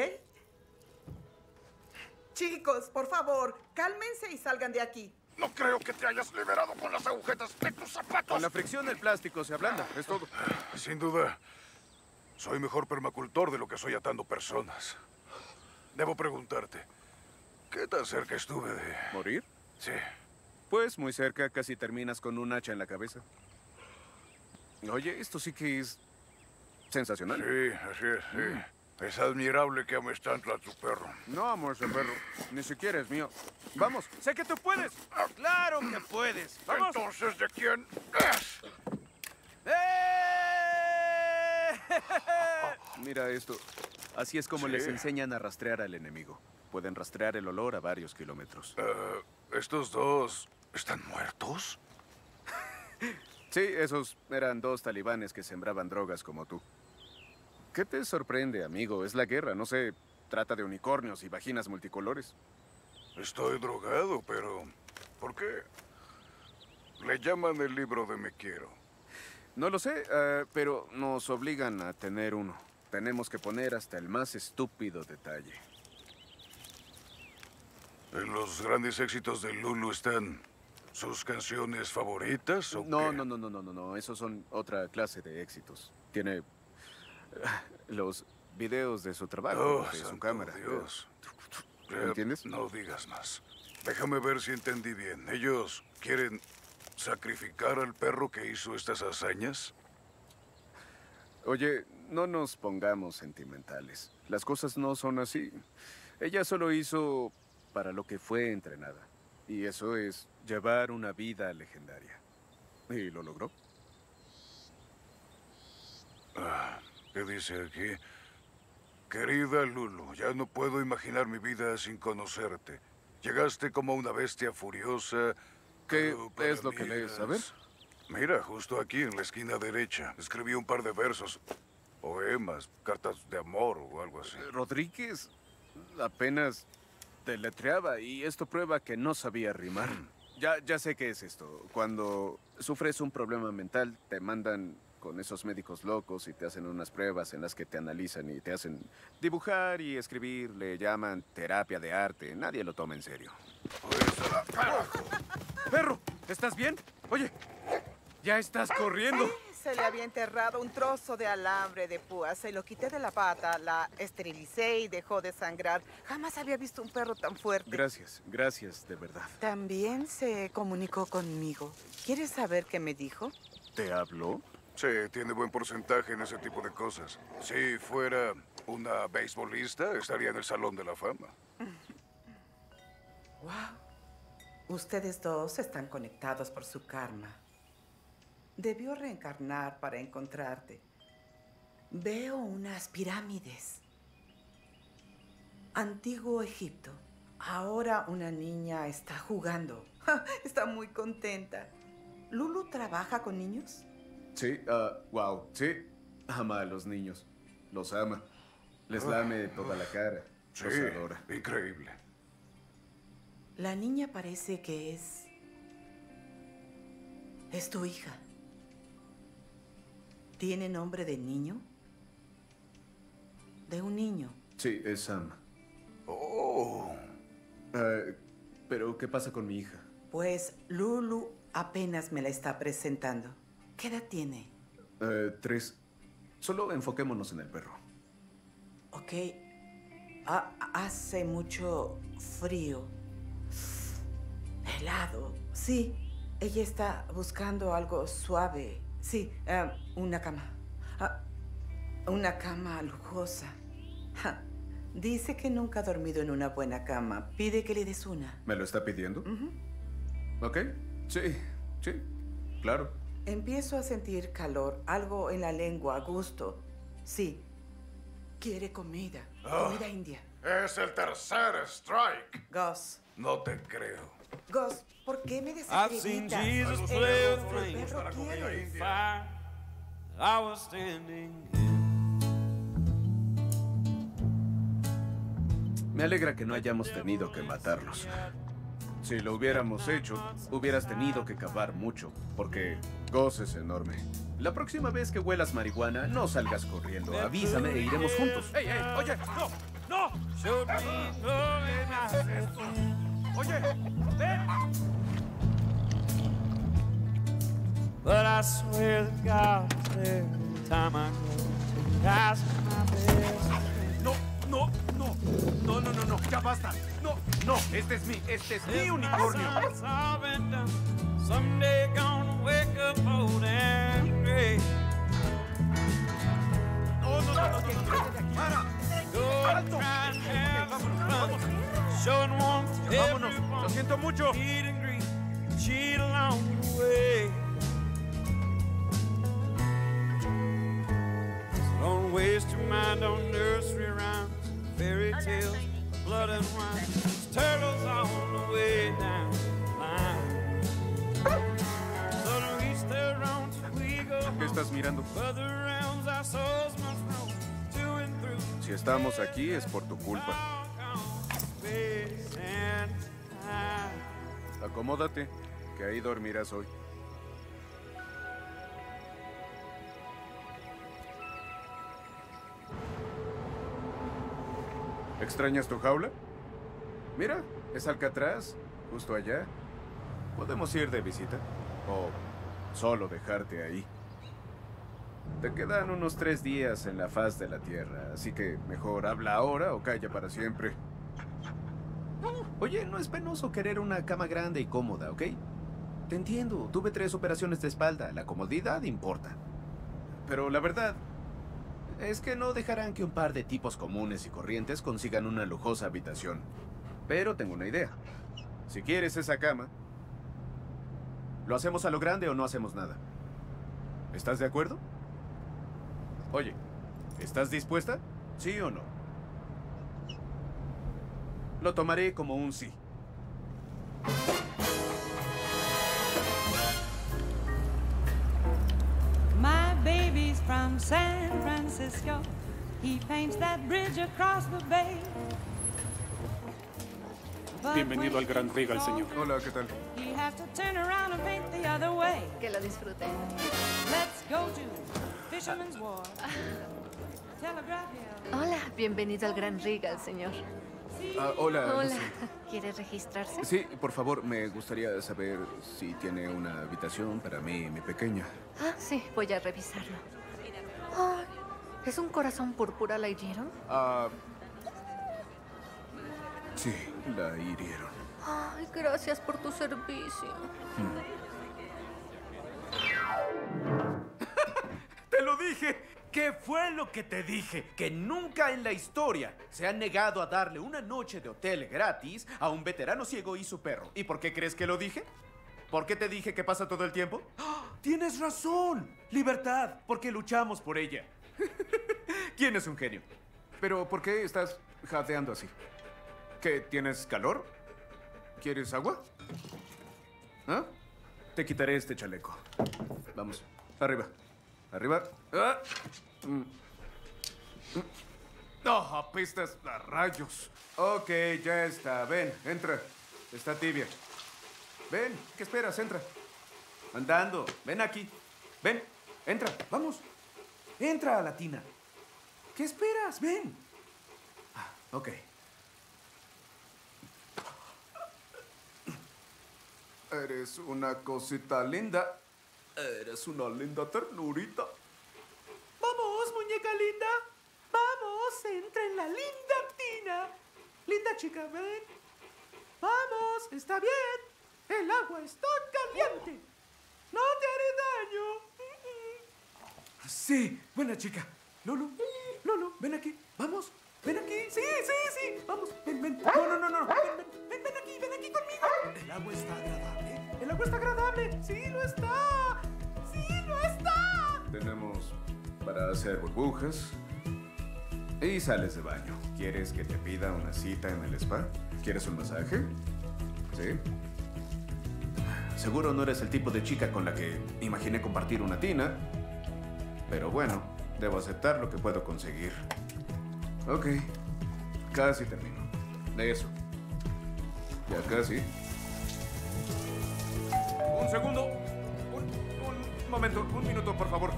Chicos, por favor, cálmense y salgan de aquí. No creo que te hayas liberado con las agujetas de tus zapatos. Con la fricción del plástico se ablanda, es todo. Sin duda, soy mejor permacultor de lo que soy atando personas. Debo preguntarte, ¿qué tan cerca estuve de... ¿Morir? Sí. Pues muy cerca, casi terminas con un hacha en la cabeza. Oye, esto sí que es sensacional. Sí, así es, sí. Es admirable que ames tanto a tu perro. No amo a ese perro. Ni siquiera es mío. Vamos, sé que tú puedes. Claro que puedes. Vamos. Entonces, ¿de quién es? Mira esto. Así es como Sí. les enseñan a rastrear al enemigo. Pueden rastrear el olor a varios kilómetros. Eh, ¿Estos dos están muertos? Sí, esos eran dos talibanes que sembraban drogas como tú. ¿Qué te sorprende, amigo? Es la guerra, no sé. Trata de unicornios y vaginas multicolores. Estoy drogado, pero... ¿Por qué? Le llaman el libro de Me Quiero. No lo sé, eh, pero nos obligan a tener uno. Tenemos que poner hasta el más estúpido detalle. ¿En los grandes éxitos de Lulu están sus canciones favoritas o No, qué? no, no, no, no, no, no. Esos son otra clase de éxitos. Tiene eh, los videos de su trabajo, Oh, de su cámara. Dios. ¿Me entiendes? No digas más. Déjame ver si entendí bien. ¿Ellos quieren sacrificar al perro que hizo estas hazañas? Oye, no nos pongamos sentimentales. Las cosas no son así. Ella solo hizo para lo que fue entrenada. Y eso es llevar una vida legendaria. Y lo logró. Ah, ¿Qué dice aquí? Querida Lulu, ya no puedo imaginar mi vida sin conocerte. Llegaste como una bestia furiosa. ¿Qué es lo que lees? A ver. Mira, justo aquí en la esquina derecha. Escribí un par de versos, poemas, cartas de amor o algo así. Rodríguez apenas deletreaba y esto prueba que no sabía rimar. Ya, ya sé qué es esto. Cuando sufres un problema mental, te mandan con esos médicos locos y te hacen unas pruebas en las que te analizan y te hacen dibujar y escribir. Le llaman terapia de arte. Nadie lo toma en serio. Perro, ¿estás bien? Oye, ya estás corriendo. Se le había enterrado un trozo de alambre de púa. Se lo quité de la pata, la esterilicé y dejó de sangrar. Jamás había visto un perro tan fuerte. Gracias, gracias, de verdad. También se comunicó conmigo. ¿Quieres saber qué me dijo? ¿Te habló? Sí, tiene buen porcentaje en ese tipo de cosas. Si fuera una beisbolista, estaría en el Salón de la Fama. Wow. Ustedes dos están conectados por su karma. Debió reencarnar para encontrarte. Veo unas pirámides. Antiguo Egipto. Ahora una niña está jugando. Está muy contenta. ¿Lulu trabaja con niños? Sí, ah, wow, sí. Ama a los niños. Los ama. Les lame toda la cara. Sí, Los adora. increíble. La niña parece que es... Es tu hija. ¿Tiene nombre de niño? De un niño. Sí, es Sam. Oh. Eh, pero, ¿qué pasa con mi hija? Pues Lulu apenas me la está presentando. ¿Qué edad tiene? Eh, tres. Solo enfoquémonos en el perro. Ok. Ha- hace mucho frío. Helado. Sí. Ella está buscando algo suave. Sí, eh, una cama. Ah, una cama lujosa. Ja. Dice que nunca ha dormido en una buena cama. Pide que le des una. ¿Me lo está pidiendo? ¿Ok? Sí, sí, claro. Empiezo a sentir calor, algo en la lengua, gusto. Sí. Quiere comida. Ah. Comida india. Es el tercer strike. Gus. No te creo. Gus, ¿por qué me I've seen desacreditas? Jesus El play with perro flames quiere. fire. I was standing. Me alegra que no hayamos tenido que matarlos. Si lo hubiéramos hecho, hubieras tenido que cavar mucho, porque Goz es enorme. La próxima vez que huelas marihuana, no salgas corriendo. Avísame e iremos juntos. ¡Ey, ey! ¡Oye! ¡No! ¡No! ¡Oye! ¡Ven! But I swear that God is there every time I go to ask my best. No, no, no. No, no, no, no. Ya basta. No, no. Este es mi, este es mi unicornio. Someday gonna wake up old and gray. No, no, no, no, no, no. Para. Go and try and have some fun. Showing to everyone. Lo siento mucho. Cheat along the way. Mind on nursery rhymes, fairy tales, blood and wine. There's turtles on the way down the line. So to each their own till we go ¿Qué estás mirando? Further realms our souls must roam to and through Si estamos aquí es por tu culpa. Acomódate, que ahí dormirás hoy. ¿Extrañas tu jaula? Mira, es Alcatraz, justo allá. Podemos ir de visita. O solo dejarte ahí. Te quedan unos tres días en la faz de la Tierra, así que mejor habla ahora o calla para siempre. Oye, no es penoso querer una cama grande y cómoda, ¿ok? Te entiendo, tuve tres operaciones de espalda, la comodidad importa. Pero la verdad es que no dejarán que un par de tipos comunes y corrientes consigan una lujosa habitación. Pero tengo una idea. Si quieres esa cama, ¿lo hacemos a lo grande o no hacemos nada? ¿Estás de acuerdo? Oye, ¿estás dispuesta? ¿Sí o no? Lo tomaré como un sí. From San Francisco. He paints that bridge across the bay. Bienvenido al Gran Regal, señor. Hola, ¿qué tal? He has to turn around and paint the other way. Que lo disfruten. Let's go to Fisherman's Wharf. Telegraph Hill. Hola, bienvenido al Gran Regal, señor. Ah, hola. Hola. Lucy. ¿Quiere registrarse? Sí, por favor, me gustaría saber si tiene una habitación para mí y mi pequeña. Ah, sí, voy a revisarlo. Ay, ¿Es un corazón púrpura la hirieron? Ah. Sí, la hirieron. Ay, gracias por tu servicio. ¡Te lo dije! ¿Qué fue lo que te dije? Que nunca en la historia se han negado a darle una noche de hotel gratis a un veterano ciego y su perro. ¿Y por qué crees que lo dije? ¿Por qué te dije que pasa todo el tiempo? ¡Ah! Tienes razón. Libertad, porque luchamos por ella. ¿Quién es un genio? Pero, ¿por qué estás jadeando así? ¿Qué, tienes calor? ¿Quieres agua? ¿Ah? Te quitaré este chaleco. Vamos, arriba. Arriba. Ah. Mm. Mm. ¡Oh, apestas a rayos! Ok, ya está. Ven, entra. Está tibia. Ven, ¿qué esperas? Entra. Andando. Ven aquí. Ven. Entra. Vamos. Entra, Latina. ¿Qué esperas? Ven. Ah, ok. Eres una cosita linda. Eres una linda ternurita. Vamos, muñeca linda. Vamos, entra en la linda tina. Linda chica, ven. Vamos, está bien. El agua está caliente. No te haré daño. Sí, buena chica. Lolo, Lolo, ven aquí. Vamos, ven aquí. Sí, sí, sí. Vamos, ven, ven. No, no, no, no. Ven, ven, ven, ven aquí, ven aquí conmigo. El agua está agradable. El agua está agradable. Sí, lo está. Sí, lo está. Tenemos para hacer burbujas. Y sales de baño. ¿Quieres que te pida una cita en el spa? ¿Quieres un masaje? ¿Sí? Seguro no eres el tipo de chica con la que imaginé compartir una tina. Pero bueno, debo aceptar lo que puedo conseguir. Ok, casi termino. De eso. Ya casi. Un segundo. Un, momento, un minuto, por favor.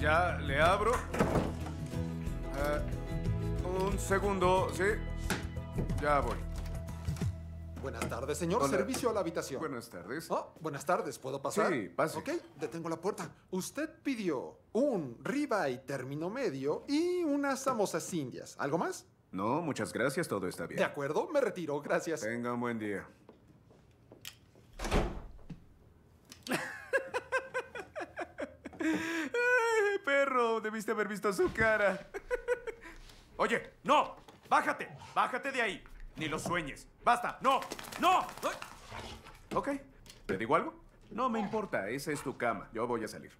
Ya le abro. Ah, un segundo, ¿sí? Ya voy. Buenas tardes, señor. Hola. Servicio a la habitación. Buenas tardes. Oh, buenas tardes. ¿Puedo pasar? Sí, pase. Ok, detengo la puerta. Usted pidió un ribeye término medio y unas samosas indias. ¿Algo más? No, muchas gracias, todo está bien. De acuerdo, me retiro. Gracias. Tenga un buen día. ¡Ay, perro! Debiste haber visto su cara. Oye, no. Bájate. Bájate de ahí. Ni lo sueñes. Basta. No. No. Ok. ¿Te digo algo? No me importa, esa es tu cama. Yo voy a salir.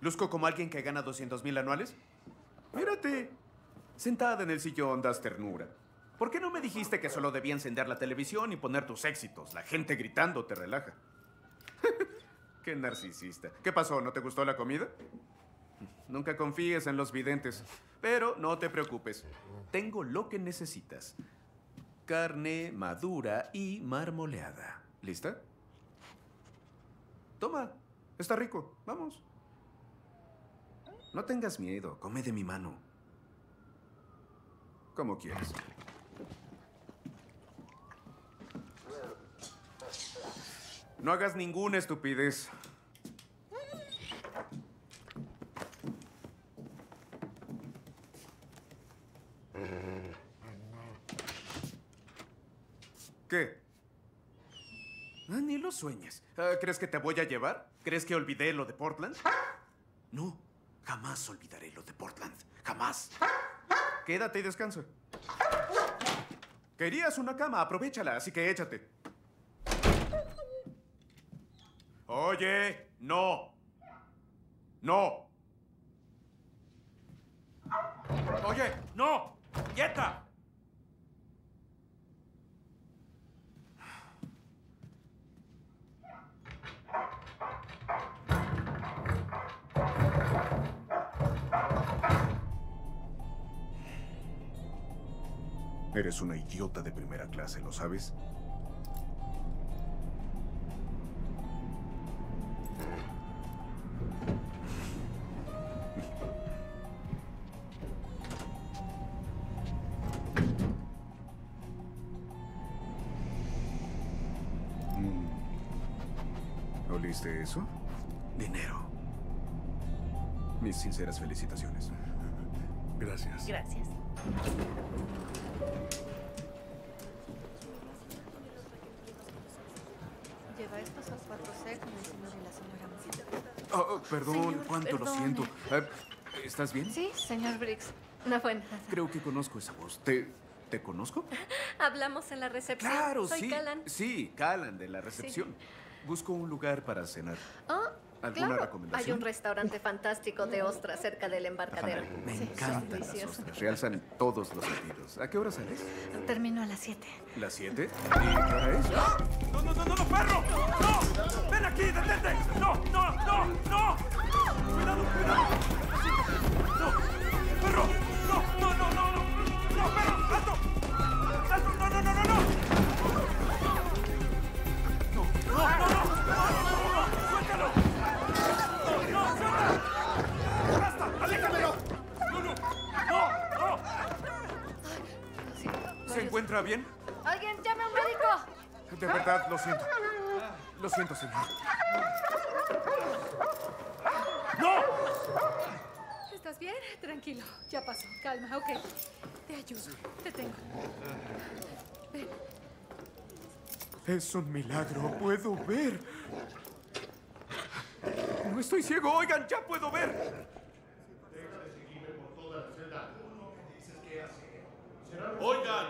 ¿Luzco como alguien que gana 200 mil anuales? Mírate. Sentada en el sillón das ternura. ¿Por qué no me dijiste que solo debía encender la televisión y poner tus éxitos? La gente gritando te relaja. qué narcisista. ¿Qué pasó? ¿No te gustó la comida? Nunca confíes en los videntes. Pero no te preocupes. Tengo lo que necesitas. Carne madura y marmoleada. ¿Lista? Toma. Está rico. Vamos. No tengas miedo. Come de mi mano. Como quieras. No hagas ninguna estupidez. ¿Qué? Ah, ni lo sueñes. Ah, ¿Crees que te voy a llevar? ¿Crees que olvidé lo de Portland? No, jamás olvidaré lo de Portland. Jamás. Quédate y descansa. Querías una cama, aprovechala, así que échate. Oye, no. No. Oye, no. ¡Quieta! Eres una idiota de primera clase, ¿lo sabes? Sinceras felicitaciones. Gracias. Gracias. Lleva estos a 4C con el señor y la señora. Oh, oh, perdón, Señor, cuánto lo siento. Eh, ¿Estás bien? Sí, señor Briggs. No fue nada. Creo que conozco esa voz. ¿Te, ¿te conozco? Hablamos en la recepción. Claro, Soy sí. Callan. Sí, Callan, de la recepción. Busco un lugar para cenar. Oh, ¿Alguna claro. recomendación? Hay un restaurante fantástico de ostras cerca del embarcadero. Me Sí, encantan las ostras. Realzan todos los sentidos. ¿A qué hora sales? Termino a las 7. ¿Las 7? ¿Y qué hora es? ¡No, no, no, no, no, perro! ¡No! ¡Ven aquí, detente! ¡No, no, no, no! ¡Cuidado, cuidado! Encuentra bien? ¡Alguien llame a un médico! De verdad, lo siento. Lo siento, señor. ¿Estás bien? Tranquilo. Ya pasó. Calma. Ok. Te ayudo. Te tengo. Ven. Es un milagro. Puedo ver. No estoy ciego. Oigan, ya puedo ver. Oigan,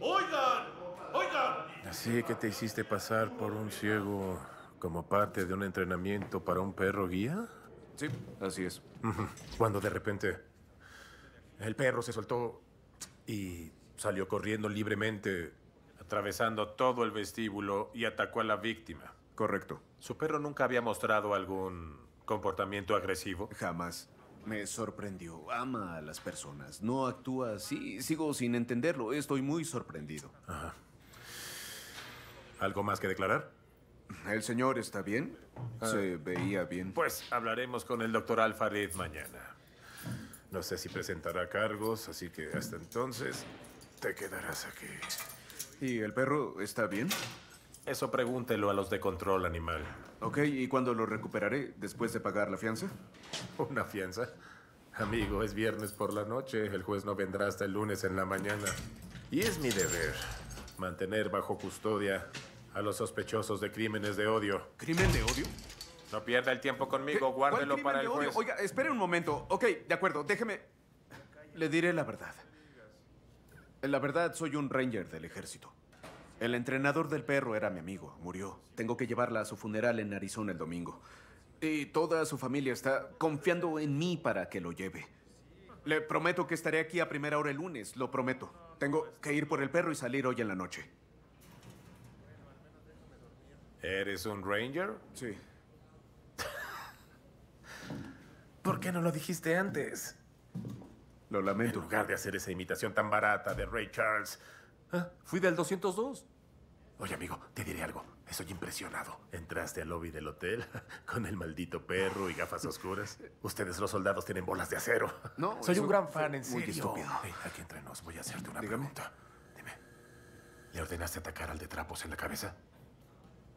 oigan, oigan. Así que te hiciste pasar por un ciego como parte de un entrenamiento para un perro guía. Sí, así es. Cuando de repente el perro se soltó y salió corriendo libremente, atravesando todo el vestíbulo y atacó a la víctima. Correcto. ¿Su perro nunca había mostrado algún comportamiento agresivo? Jamás. Me sorprendió. Ama a las personas. No actúa así. Sigo sin entenderlo. Estoy muy sorprendido. Ajá. ¿Algo más que declarar? ¿El señor está bien? Ah. Se veía bien. Pues hablaremos con el doctor Alfared mañana. No sé si presentará cargos, así que hasta entonces te quedarás aquí. ¿Y el perro está bien? Eso pregúntelo a los de control animal. Ok, ¿y cuándo lo recuperaré? ¿Después de pagar la fianza? ¿Una fianza? Amigo, es viernes por la noche. El juez no vendrá hasta el lunes en la mañana. Y es mi deber mantener bajo custodia a los sospechosos de crímenes de odio. ¿Crimen de odio? No pierda el tiempo conmigo, ¿Cuál guárdelo crimen para de el odio? juez. Oiga, espere un momento. Ok, de acuerdo, déjeme. Le diré la verdad. La verdad, soy un ranger del ejército. El entrenador del perro era mi amigo, murió. Tengo que llevarla a su funeral en Arizona el domingo. Y toda su familia está confiando en mí para que lo lleve. Le prometo que estaré aquí a primera hora el lunes, lo prometo. Tengo que ir por el perro y salir hoy en la noche. ¿Eres un ranger? Sí. ¿Por qué no lo dijiste antes? Lo lamento. En lugar de hacer esa imitación tan barata de Ray Charles. Ah, Fui del 202. Oye, amigo, te diré algo. Estoy impresionado. Entraste al lobby del hotel con el maldito perro y gafas oscuras. Ustedes, los soldados, tienen bolas de acero. No, Soy un gran fan, en muy serio. estúpido. Hey, aquí entre nos, voy a hacerte una pregunta. Dime, ¿le ordenaste atacar al de trapos en la cabeza?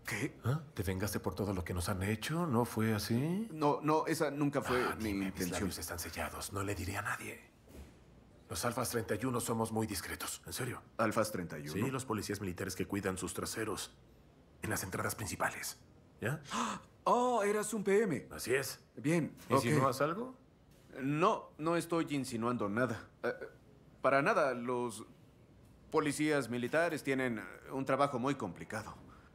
¿Qué? ¿Ah? ¿Te vengaste por todo lo que nos han hecho? ¿No fue así? No, no, esa nunca fue Ah, mi dime, mis intención. labios están sellados. No le diré a nadie. Los Alfas 31 somos muy discretos. ¿En serio? Alfas 31. Sí, los policías militares que cuidan sus traseros. En las entradas principales. ¿Ya? Oh, eras un PM. Así es. Bien. ¿Insinúas algo? No, no estoy insinuando nada. Eh, para nada, los policías militares tienen un trabajo muy complicado.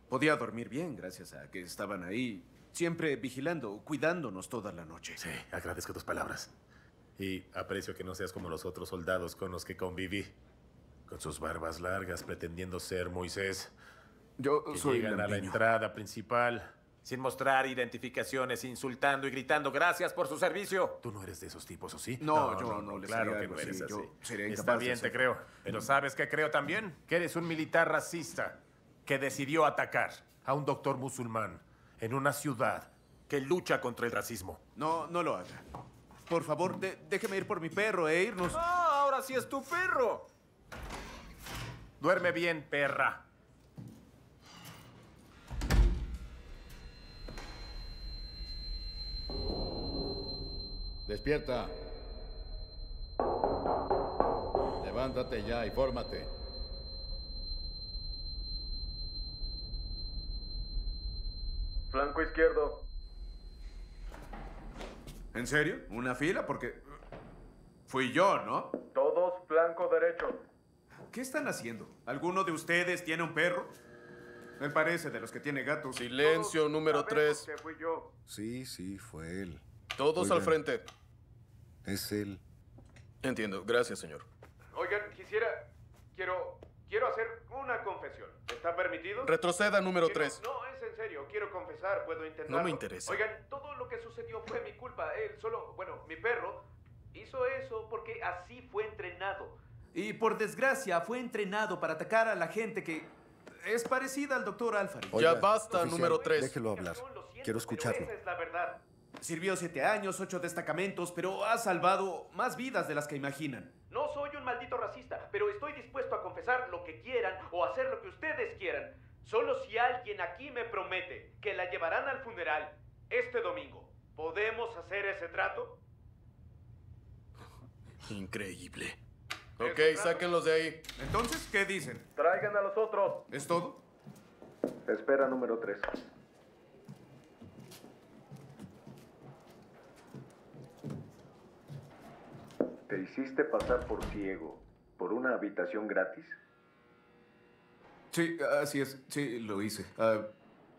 Podía dormir bien gracias a que estaban ahí, siempre vigilando, cuidándonos toda la noche. Sí, agradezco tus palabras. Y aprecio que no seas como los otros soldados con los que conviví. Con sus barbas largas pretendiendo ser Moisés. Yo que soy llegan a la entrada principal Sin mostrar identificaciones, insultando y gritando gracias por su servicio. Tú no eres de esos tipos, ¿o sí? No, yo no les Claro haría que no eres así. así. Yo sería Está bien, te creo. Pero ¿sabes qué creo también? Que eres un militar racista que decidió atacar a un doctor musulmán en una ciudad que lucha contra el racismo. No, no lo haga. Por favor, de- déjeme ir por mi perro e irnos. ¡Ah, ahora sí es tu perro! Duerme bien, perra. Despierta. Levántate ya y fórmate. Flanco izquierdo. ¿En serio? ¿Una fila? Porque fui yo, ¿no? Todos flanco derecho. ¿Qué están haciendo? ¿Alguno de ustedes tiene un perro? Me parece de los que tiene gatos. Silencio, número 3. Que fui yo. Sí, sí, fue él. Todos Oigan, al frente. Es él. Entiendo. Gracias, señor. Oigan, quisiera. Quiero. Quiero hacer una confesión. ¿Está permitido? Retroceda, número Quiero- 3. No, es en serio. Quiero confesar. ¿Puedo intentarlo? No me interesa. Oigan, todo lo que sucedió fue mi culpa. Él solo. Bueno, mi perro hizo eso porque así fue entrenado. Y por desgracia fue entrenado para atacar a la gente que es parecida al doctor Alfaro. Ya basta, número tres. Déjelo hablar. Quiero escucharlo. Esa es la verdad. Sirvió siete años, ocho destacamentos, pero ha salvado más vidas de las que imaginan. No soy un maldito racista, pero estoy dispuesto a confesar lo que quieran o hacer lo que ustedes quieran. Solo si alguien aquí me promete que la llevarán al funeral este domingo. ¿Podemos hacer ese trato? Increíble. Ok, sáquenlos de ahí. Entonces, ¿qué dicen? Traigan a los otros. ¿Es todo? Espera número 3. ¿Te hiciste pasar por ciego por una habitación gratis? Sí, así es. Sí, lo hice. Ah,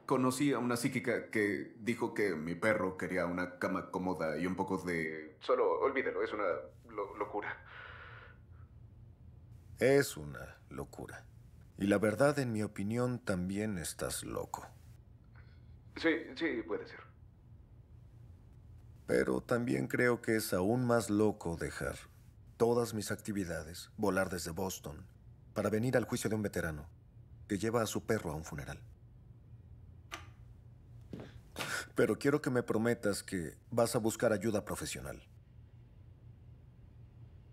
conocí a una psíquica que dijo que mi perro quería una cama cómoda y un poco de... Solo olvídelo, es una lo- locura. Es una locura. Y la verdad, en mi opinión, también estás loco. Sí, sí, puede ser. Pero también creo que es aún más loco dejar todas mis actividades, volar desde Boston, para venir al juicio de un veterano que lleva a su perro a un funeral. Pero quiero que me prometas que vas a buscar ayuda profesional.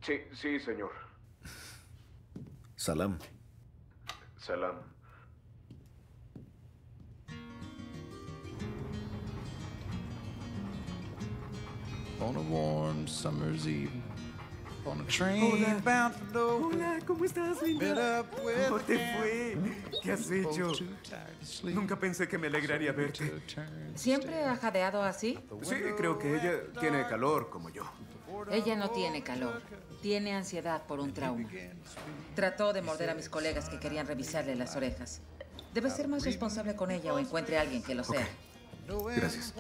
Sí, sí, señor. Salam. Salam. On a warm summer's train Hola. bound for nowhere. Hola, ¿cómo estás, linda? ¿Cómo te fue? ¿Qué has hecho? Nunca pensé que me alegraría verte. ¿Siempre ha jadeado así? Sí, creo que ella tiene calor como yo. Ella no tiene calor. Tiene ansiedad por un trauma. Trató de morder a mis colegas que querían revisarle las orejas. Debe ser más responsable con ella o encuentre a alguien que lo sea. Gracias.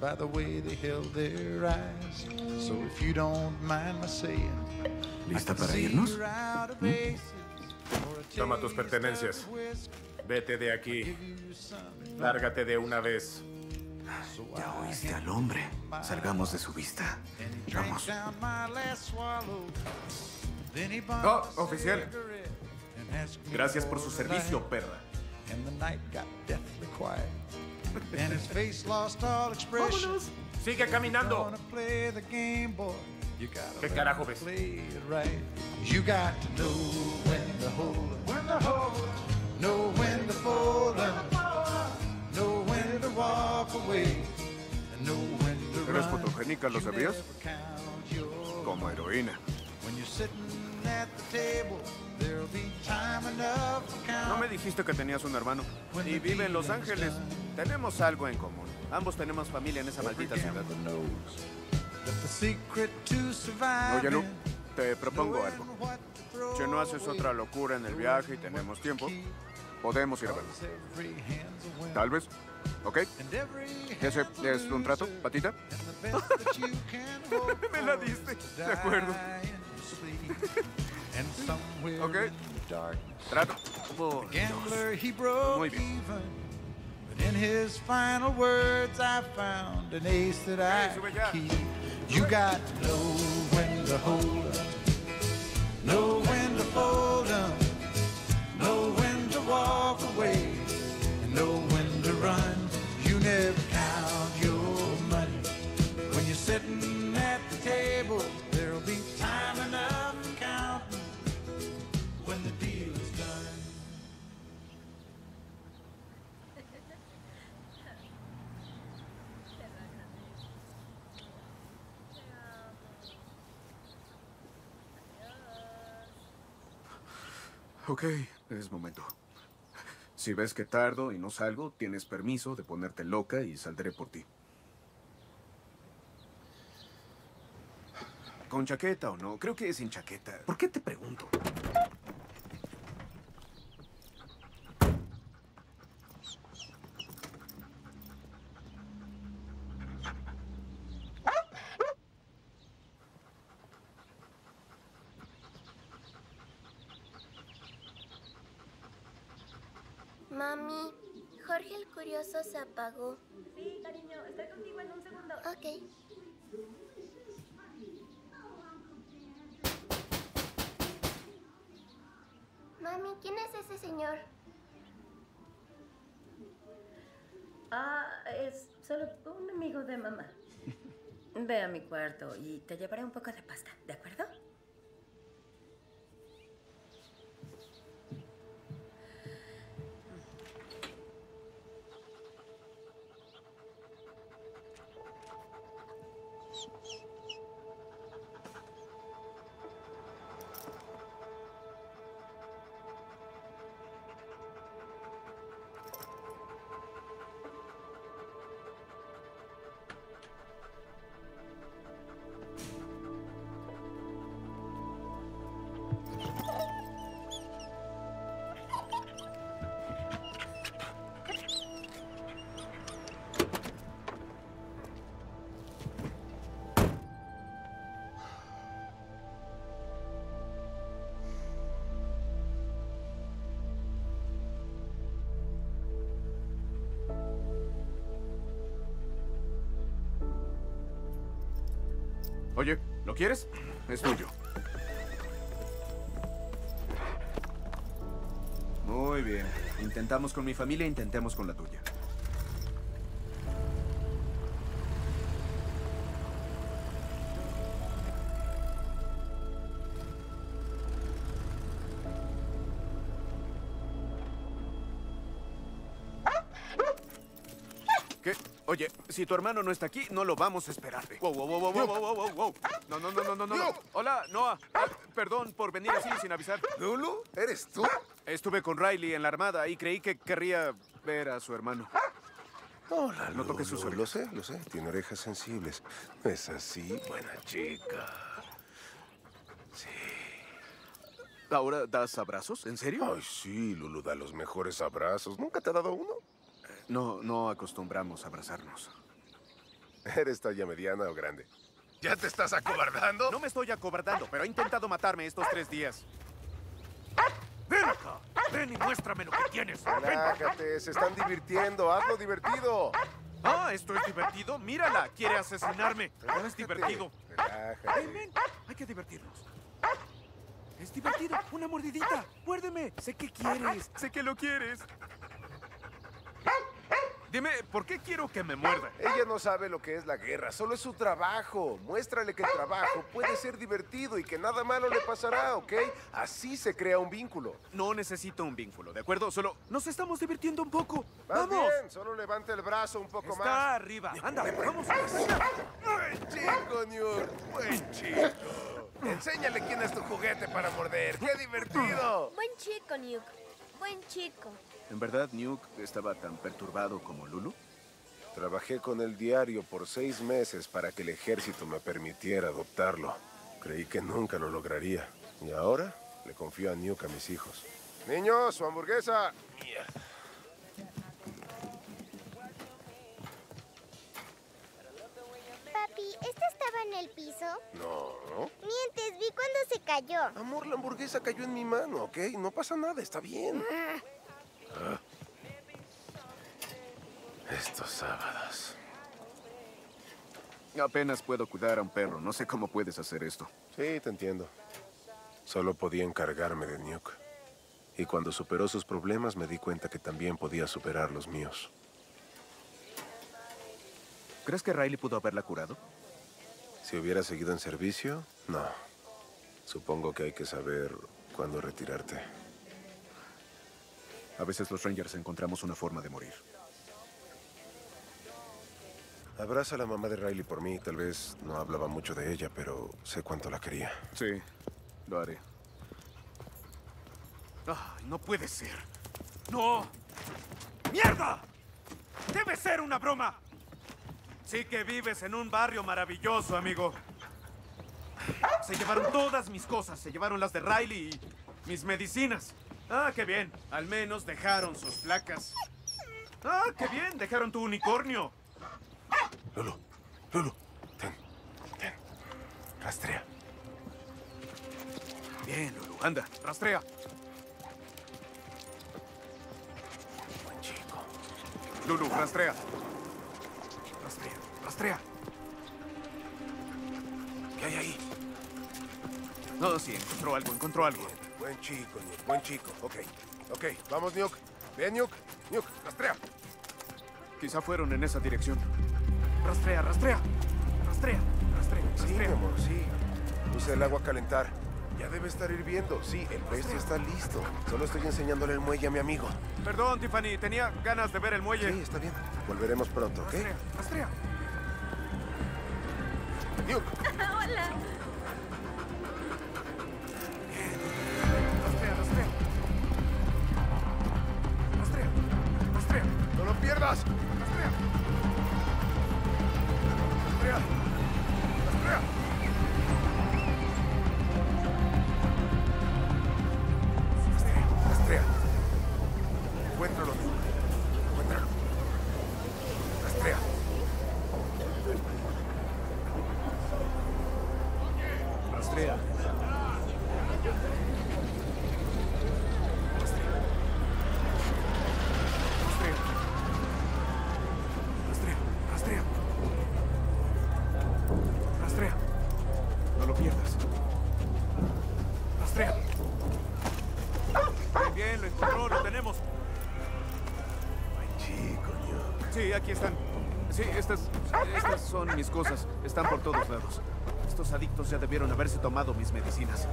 What the cards were by the way they held their eyes. So if you don't mind my saying, ¿Lista para irnos? bases. Toma tus pertenencias. Vete de aquí. Lárgate de una vez. Ya oíste al hombre. Salgamos de su vista. Vamos. Oh, oficial. Gracias por su servicio, perra. And his face lost all expression. Vámonos. Sigue caminando. Gonna play the game, boy. You gotta ¿Qué carajo ves? play it right. You got to know when to hold when to hold know when to fold know when to walk away, and know when to ¿Eres fotogénica, lo sabías? Como heroína. When you're sitting at the table, there'll be time enough to count. No me dijiste que tenías un hermano. Y vive en Los Ángeles. Tenemos algo en común. Ambos tenemos familia en esa maldita ciudad. Oye, Lu, te propongo algo. Si no haces otra locura en el viaje y tenemos tiempo, podemos ir a verlo. Tal vez. ¿Ok? ¿Ese es un trato, patita? Me la diste. De acuerdo. Ok. Trato. Muy bien. In his final words, I found an ace that I keep. You got to know when to hold up, know when to fold up, know when to walk away, and know when to run. You never count your money. When you're sitting Ok, es momento. Si ves que tardo y no salgo, tienes permiso de ponerte loca y saldré por ti. ¿Con chaqueta o no? Creo que es sin chaqueta. ¿Por qué te pregunto? Mami, Jorge el Curioso se apagó. Sí, cariño, estoy contigo en un segundo. Ok. Mami, ¿quién es ese señor? Ah, es solo un amigo de mamá. Ve a mi cuarto y te llevaré un poco de pasta, ¿de acuerdo? ¿Lo quieres? Es tuyo. Muy bien. Intentamos con mi familia, intentemos con la tuya. Si tu hermano no está aquí, no lo vamos a esperar. Wow, wow, wow, wow, wow, wow, wow, wow. No, no, no, no, no, no. Hola, Noah. Ah, perdón por venir así sin avisar. ¿Lulu? ¿Eres tú? Estuve con Riley en la armada y creí que querría ver a su hermano. Hola, No toques sus Lulu, Lo sé, lo sé. Tiene orejas sensibles. ¿No es así? Buena chica. ¿Ahora das abrazos? ¿En serio? Ay, sí, Lulu da los mejores abrazos. ¿Nunca te ha dado uno? No, no acostumbramos a abrazarnos. ¿Eres talla mediana o grande? ¿Ya te estás acobardando? No me estoy acobardando, pero ha intentado matarme estos tres días. ¡Ven acá! ¡Ven y muéstrame lo que tienes! ¡Ven! Relájate, se están divirtiendo. Hazlo divertido. Ah, ¿esto es divertido? ¡Mírala! Quiere asesinarme. No es divertido. relájate. Ven, ven. Hay que divertirnos. Es divertido. Una mordidita. Muérdeme. Sé que quieres. Sé que lo quieres. Dime, ¿por qué quiero que me muerda? Ella no sabe lo que es la guerra, solo es su trabajo. Muéstrale que el trabajo puede ser divertido y que nada malo le pasará, ¿ok? Así se crea un vínculo. No necesito un vínculo, ¿de acuerdo? Solo nos estamos divirtiendo un poco. ¡Vamos! bien, solo levante el brazo un poco Está más. arriba. Anda, vamos. Buen chico, Newt. Buen chico. Enséñale quién es tu juguete para morder. ¡Qué divertido! Buen chico, Nuke. Buen chico. ¿En verdad Nuke estaba tan perturbado como Lulu? Trabajé con el diario por seis meses para que el ejército me permitiera adoptarlo. Creí que nunca lo lograría. Y ahora le confío a Nuke a mis hijos. Niños, su hamburguesa. Mierda. Papi, ¿esta estaba en el piso? No. Mientes, vi cuando se cayó. Amor, la hamburguesa cayó en mi mano, ¿ok? No pasa nada, está bien. Ah. Estos sábados. Apenas puedo cuidar a un perro. No sé cómo puedes hacer esto. Sí, te entiendo. Solo podía encargarme de Nuke. Y cuando superó sus problemas me di cuenta que también podía superar los míos. ¿Crees que Riley pudo haberla curado? Si hubiera seguido en servicio, no. Supongo que hay que saber cuándo retirarte. A veces los Rangers encontramos una forma de morir. Abraza a la mamá de Riley por mí. Tal vez no hablaba mucho de ella, pero sé cuánto la quería. Sí, lo haré. Ay, no puede ser. ¡No! ¡Mierda! ¡Debe ser una broma! Sí que vives en un barrio maravilloso, amigo. Se llevaron todas mis cosas. Se llevaron las de Riley y mis medicinas. Ah, qué bien. Al menos dejaron sus placas. Ah, qué bien. Dejaron tu unicornio. Lulu, Lulu, ten, ten. Rastrea. Bien, Lulu. Anda, rastrea. Buen chico. Lulu, rastrea. Rastrea, rastrea. ¿Qué hay ahí? No, sí, encontró algo, encontró algo. Buen chico, Nuke, buen chico. Ok, ok. Vamos, Nuke. Ven, Nuke. Nuke, rastrea. Quizá fueron en esa dirección. Rastrea, rastrea. Rastrea, rastrea, Sí, mi amor, sí. Usa el agua a calentar. Ya debe estar hirviendo. Sí, el pez ya está listo. Solo estoy enseñándole el muelle a mi amigo. Perdón, Tiffany, tenía ganas de ver el muelle. Sí, está bien. Volveremos pronto, ¿ok? Rastrea, rastrea. Nuke. Hola. ¡No por todos lados. Estos adictos ya debieron haberse tomado mis medicinas.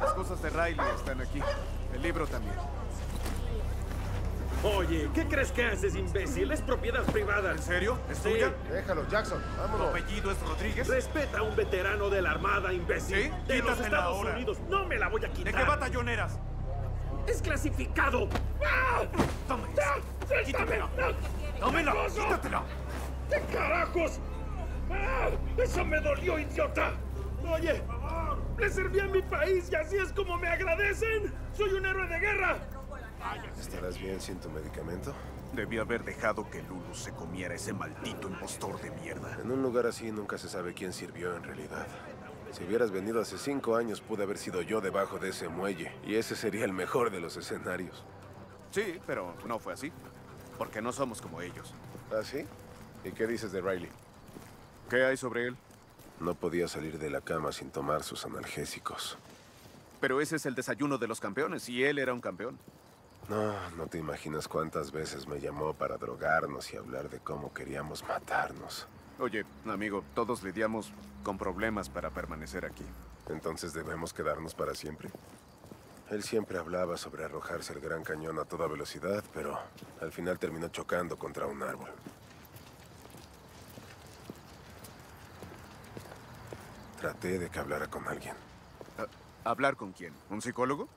Las cosas de Riley están aquí. El libro también. Oye, ¿qué crees que haces, imbécil? Es propiedad privada. ¿En serio? ¿Es Sí. tuya? Déjalo, Jackson. ¿Tu Vámonos. apellido es Rodríguez? Respeta a un veterano de la Armada, imbécil. ¿Sí? De los Estados ahora. Unidos. No me la voy a ¿De quitar. qué batallón eras? ¡Es clasificado! ¡Ah! Toma ¡Ah! esa. Quítatela. ¡Tómela! ¡Quítatela! ¿Qué carajos? ¡Ah! ¡Eso me dolió, idiota! Oye, le serví a mi país y así es como me agradecen. Soy un héroe de guerra. ¿Estarás bien sin tu medicamento? Debí haber dejado que Lulu se comiera ese maldito impostor de mierda. En un lugar así nunca se sabe quién sirvió en realidad. Si hubieras venido hace cinco años, pude haber sido yo debajo de ese muelle. Y ese sería el mejor de los escenarios. Sí, pero no fue así. Porque no somos como ellos. ¿Ah, sí? ¿Y qué dices de Riley? ¿Qué hay sobre él? No podía salir de la cama sin tomar sus analgésicos. Pero ese es el desayuno de los campeones y él era un campeón. No, no te imaginas cuántas veces me llamó para drogarnos y hablar de cómo queríamos matarnos. Oye, amigo, todos lidiamos con problemas para permanecer aquí. Entonces debemos quedarnos para siempre. Él siempre hablaba sobre arrojarse el gran cañón a toda velocidad, pero al final terminó chocando contra un árbol. Traté de que hablara con alguien. ¿Hablar con quién? ¿Un psicólogo?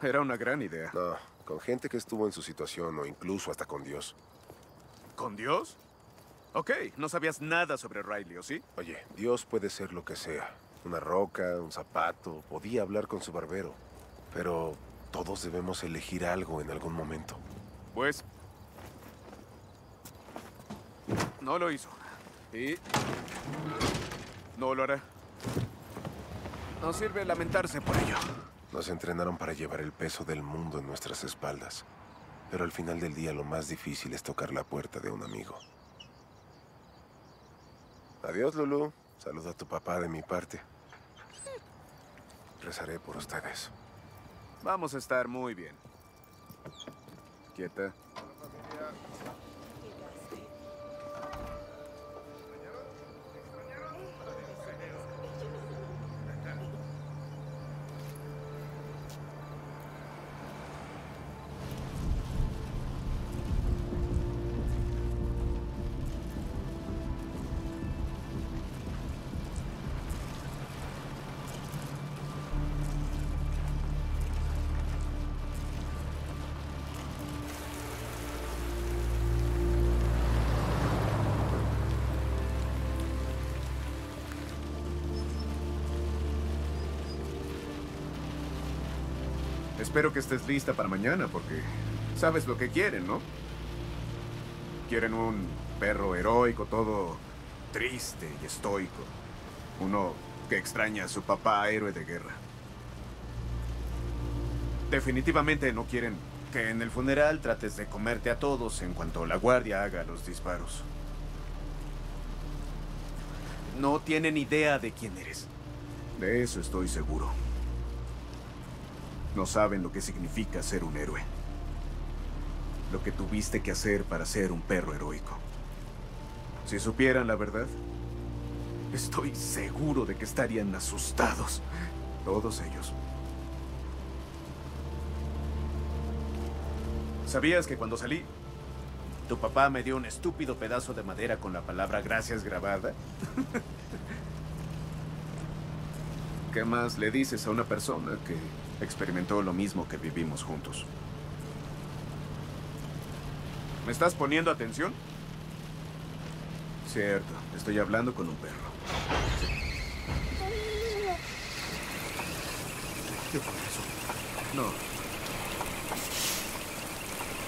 Era una gran idea. No, con gente que estuvo en su situación o incluso hasta con Dios. ¿Con Dios? Ok, no sabías nada sobre Riley, ¿o sí? Oye, Dios puede ser lo que sea. Una roca, un zapato, podía hablar con su barbero. Pero todos debemos elegir algo en algún momento. Pues... No lo hizo. Y... No lo hará. No sirve lamentarse por ello. Nos entrenaron para llevar el peso del mundo en nuestras espaldas. Pero al final del día lo más difícil es tocar la puerta de un amigo. Adiós, Lulu. Saluda a tu papá de mi parte. Rezaré por ustedes. Vamos a estar muy bien. Quieta. Espero que estés lista para mañana, porque sabes lo que quieren, ¿no? Quieren un perro heroico, todo triste y estoico. Uno que extraña a su papá héroe de guerra. Definitivamente no quieren que en el funeral trates de comerte a todos en cuanto la guardia haga los disparos. No tienen idea de quién eres. De eso estoy seguro. No saben lo que significa ser un héroe. Lo que tuviste que hacer para ser un perro heroico. Si supieran la verdad, estoy seguro de que estarían asustados. Todos ellos. ¿Sabías que cuando salí, tu papá me dio un estúpido pedazo de madera con la palabra gracias grabada? ¿Qué más le dices a una persona que experimentó lo mismo que vivimos juntos? ¿Me estás poniendo atención? Cierto, estoy hablando con un perro. ¿Qué fue eso? No.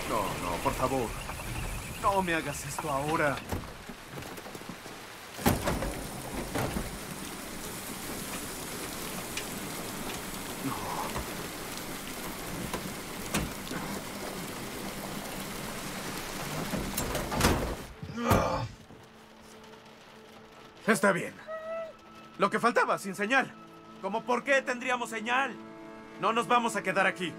No, no, por favor. No me hagas esto ahora. Está bien. Lo que faltaba, sin señal. ¿Cómo por qué tendríamos señal? No nos vamos a quedar aquí.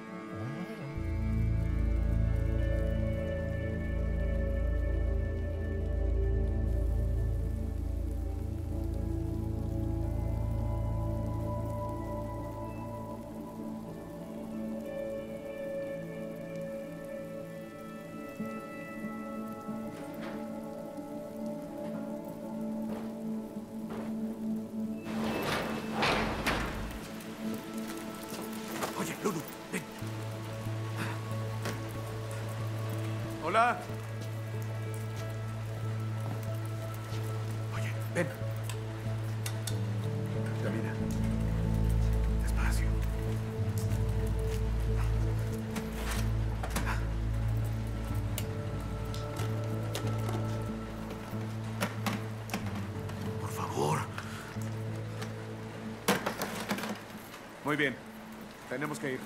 Tenemos que irnos.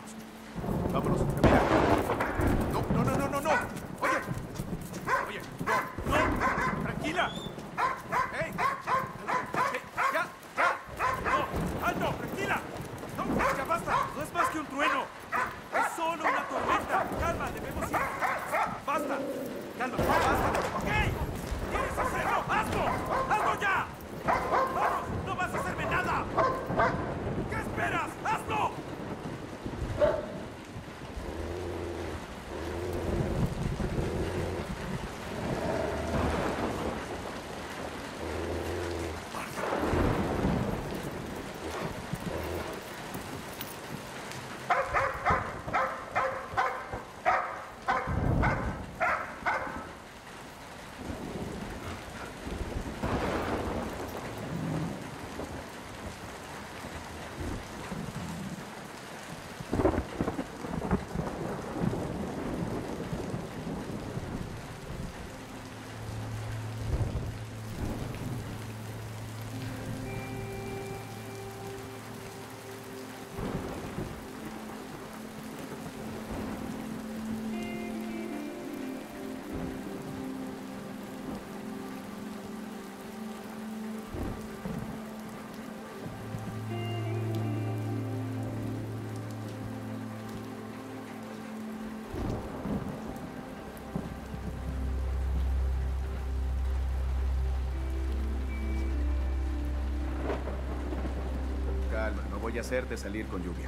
Voy a hacerte salir con lluvia.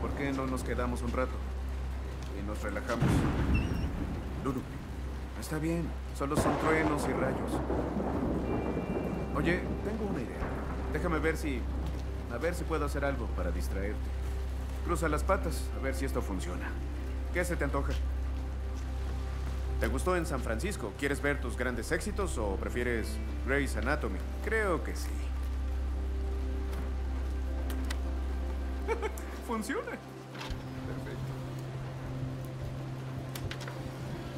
¿Por qué no nos quedamos un rato? Y nos relajamos. Lulu, está bien. Solo son truenos y rayos. Oye, tengo una idea. Déjame ver si... A ver si puedo hacer algo para distraerte. Cruza las patas, a ver si esto funciona. ¿Qué se te antoja? ¿Te gustó en San Francisco? ¿Quieres ver tus grandes éxitos o prefieres Grey's Anatomy? Creo que sí. Funciona. Perfecto.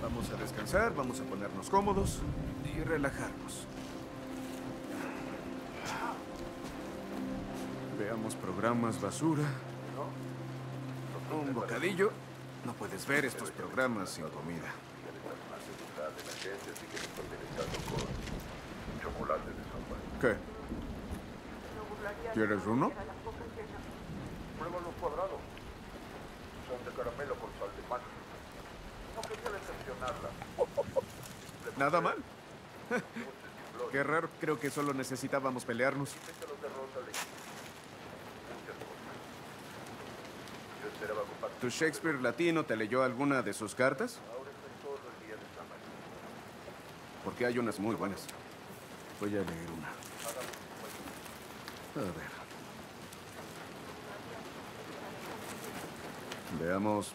Vamos a descansar, vamos a ponernos cómodos y relajarnos. Veamos programas basura. Un bocadillo. No puedes ver estos programas sin comida. ¿Qué? ¿Quieres uno? Pruébalo cuadrado. Son de caramelo con sal de mar. No quería decepcionarla. Nada mal. Qué raro, creo que solo necesitábamos pelearnos. ¿Tu Shakespeare latino te leyó alguna de sus cartas? Porque hay unas muy buenas. Voy a leer una. A ver. Veamos.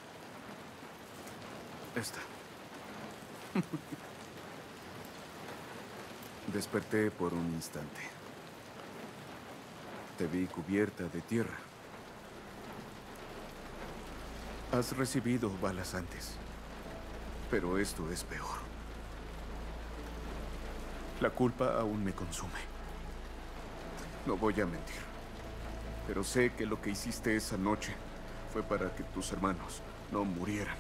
Esta. Desperté por un instante. Te vi cubierta de tierra. Has recibido balas antes. Pero esto es peor. La culpa aún me consume. No voy a mentir. Pero sé que lo que hiciste esa noche fue para que tus hermanos no murieran.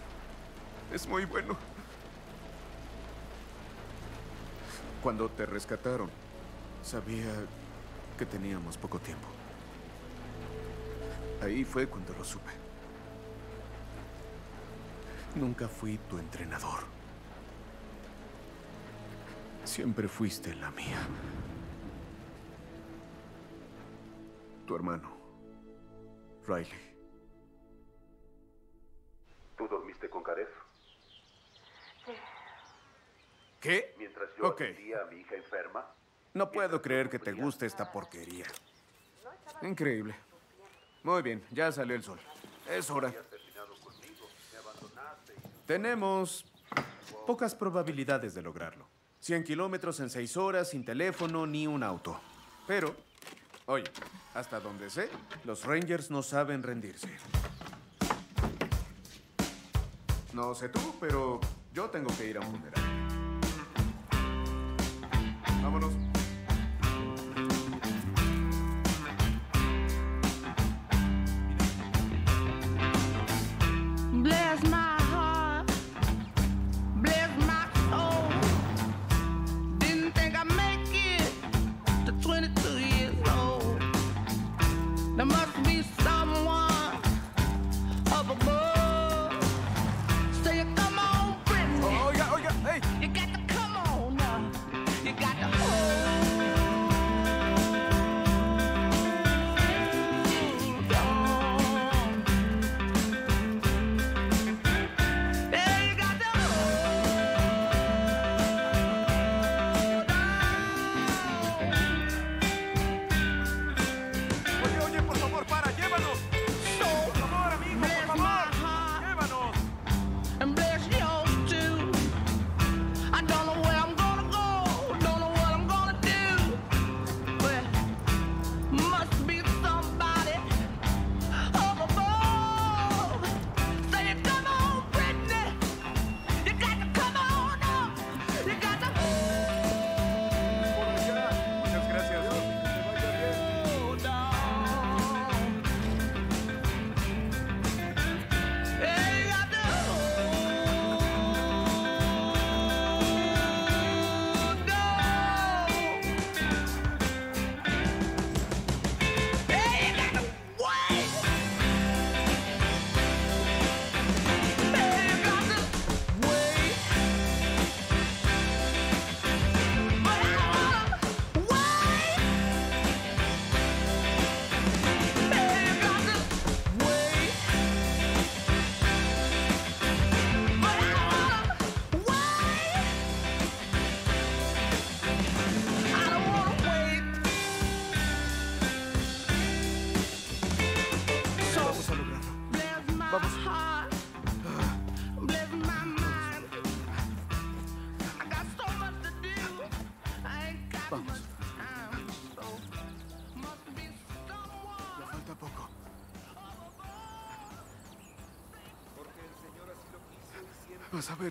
Es muy bueno. Cuando te rescataron, sabía que teníamos poco tiempo. Ahí fue cuando lo supe. Nunca fui tu entrenador. Siempre fuiste la mía. Tu hermano, Riley. ¿Qué? Mientras yo atendía a mi hija enferma. No puedo creer que te guste esta porquería. Increíble. Muy bien, ya salió el sol. Es hora. Tenemos pocas probabilidades de lograrlo. 100 kilómetros en 6 horas, sin teléfono ni un auto. Pero, oye, hasta donde sé, los Rangers no saben rendirse. No sé tú, pero yo tengo que ir a un funeral.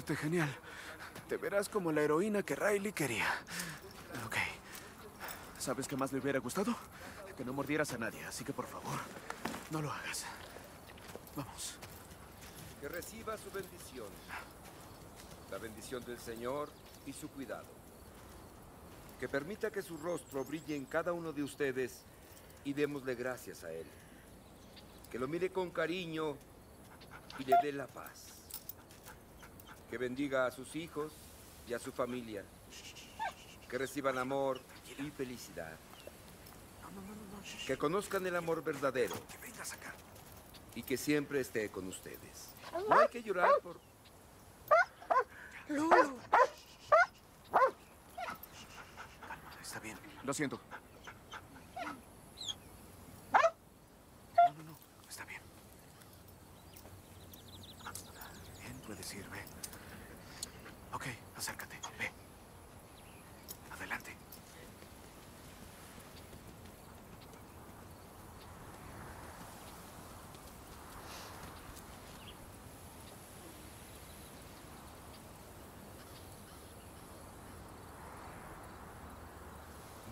Genial. Te verás como la heroína que Riley quería. Ok. ¿Sabes qué más le hubiera gustado? Que no mordieras a nadie, así que por favor, no lo hagas. Vamos. Que reciba su bendición. La bendición del Señor y su cuidado. Que permita que su rostro brille en cada uno de ustedes y démosle gracias a Él. Que lo mire con cariño y le dé la paz. Que bendiga a sus hijos y a su familia. Que reciban amor y felicidad. Que conozcan el amor verdadero. Y que siempre esté con ustedes. No hay que llorar por... Lulu. Está bien. Lo siento. No, no, no. Está bien. Bien, puedes ir, ve. Ok, acércate. Ve. Adelante.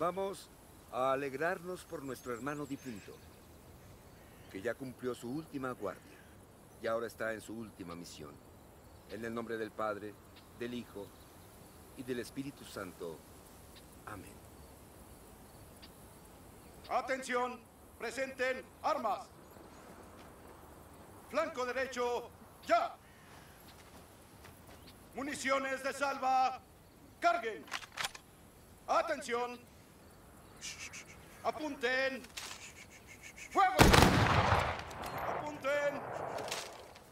Vamos a alegrarnos por nuestro hermano difunto, que ya cumplió su última guardia y ahora está en su última misión. En el nombre del Padre, del Hijo y del Espíritu Santo. Amén. Atención, presenten armas. Flanco derecho, ya. Municiones de salva, carguen. Atención. Apunten. ¡Fuego! Apunten.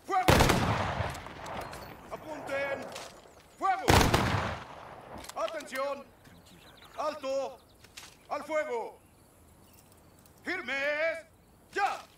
¡Fuego! Apunten. ¡Fuego! Atención. Alto. Al fuego. Firmes. Ya.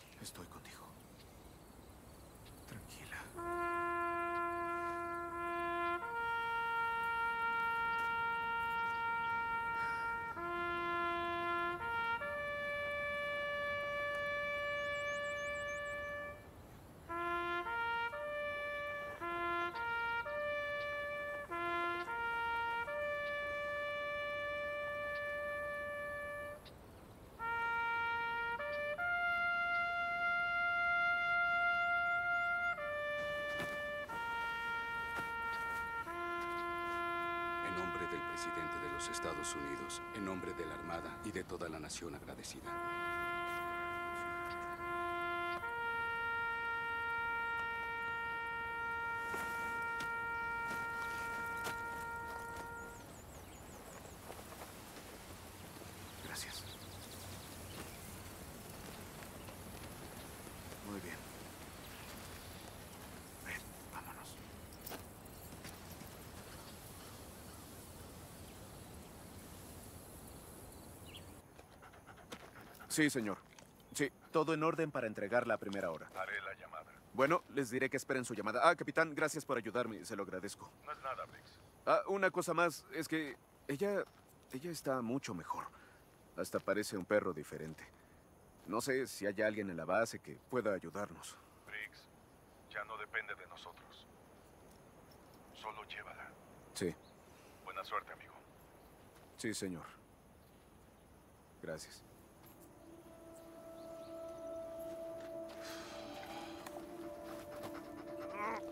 Presidente de los Estados Unidos, en nombre de la Armada y de toda la nación agradecida. Gracias. Muy bien. Ven, vámonos. Sí, señor. Sí, todo en orden para entregarla a primera hora. Haré la llamada. Bueno, les diré que esperen su llamada. Ah, capitán, gracias por ayudarme, se lo agradezco. No es nada, Briggs. Ah, una cosa más, es que ella, ella está mucho mejor. Hasta parece un perro diferente. No sé si hay alguien en la base que pueda ayudarnos. Briggs, ya no depende de nosotros. Solo llévala. Sí, Buena suerte, amigo. sí, señor. Gracias.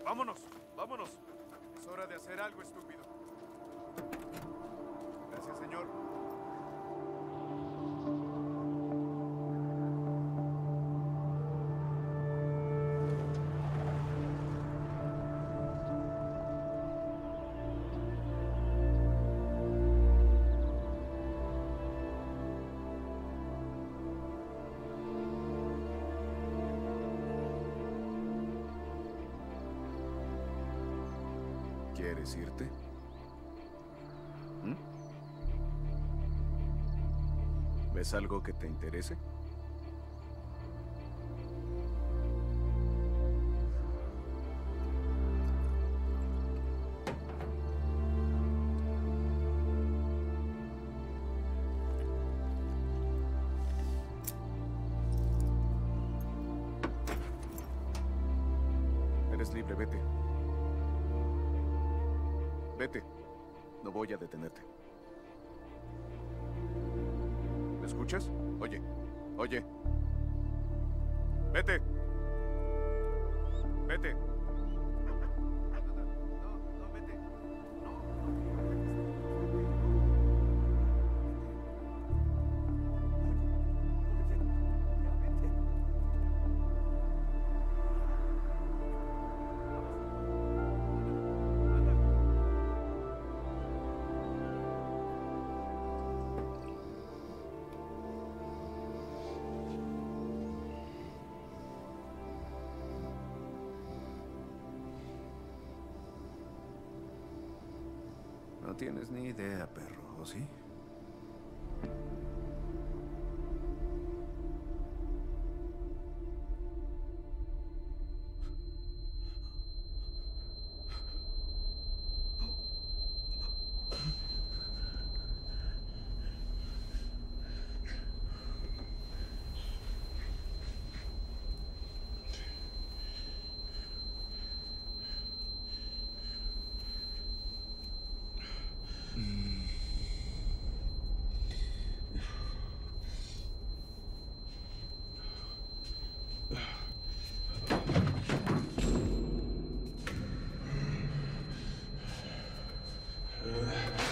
Vámonos, vámonos. Es hora de hacer algo estúpido. Gracias, señor. ¿Quieres irte? ¿Mm? ¿Ves algo que te interese? Uh.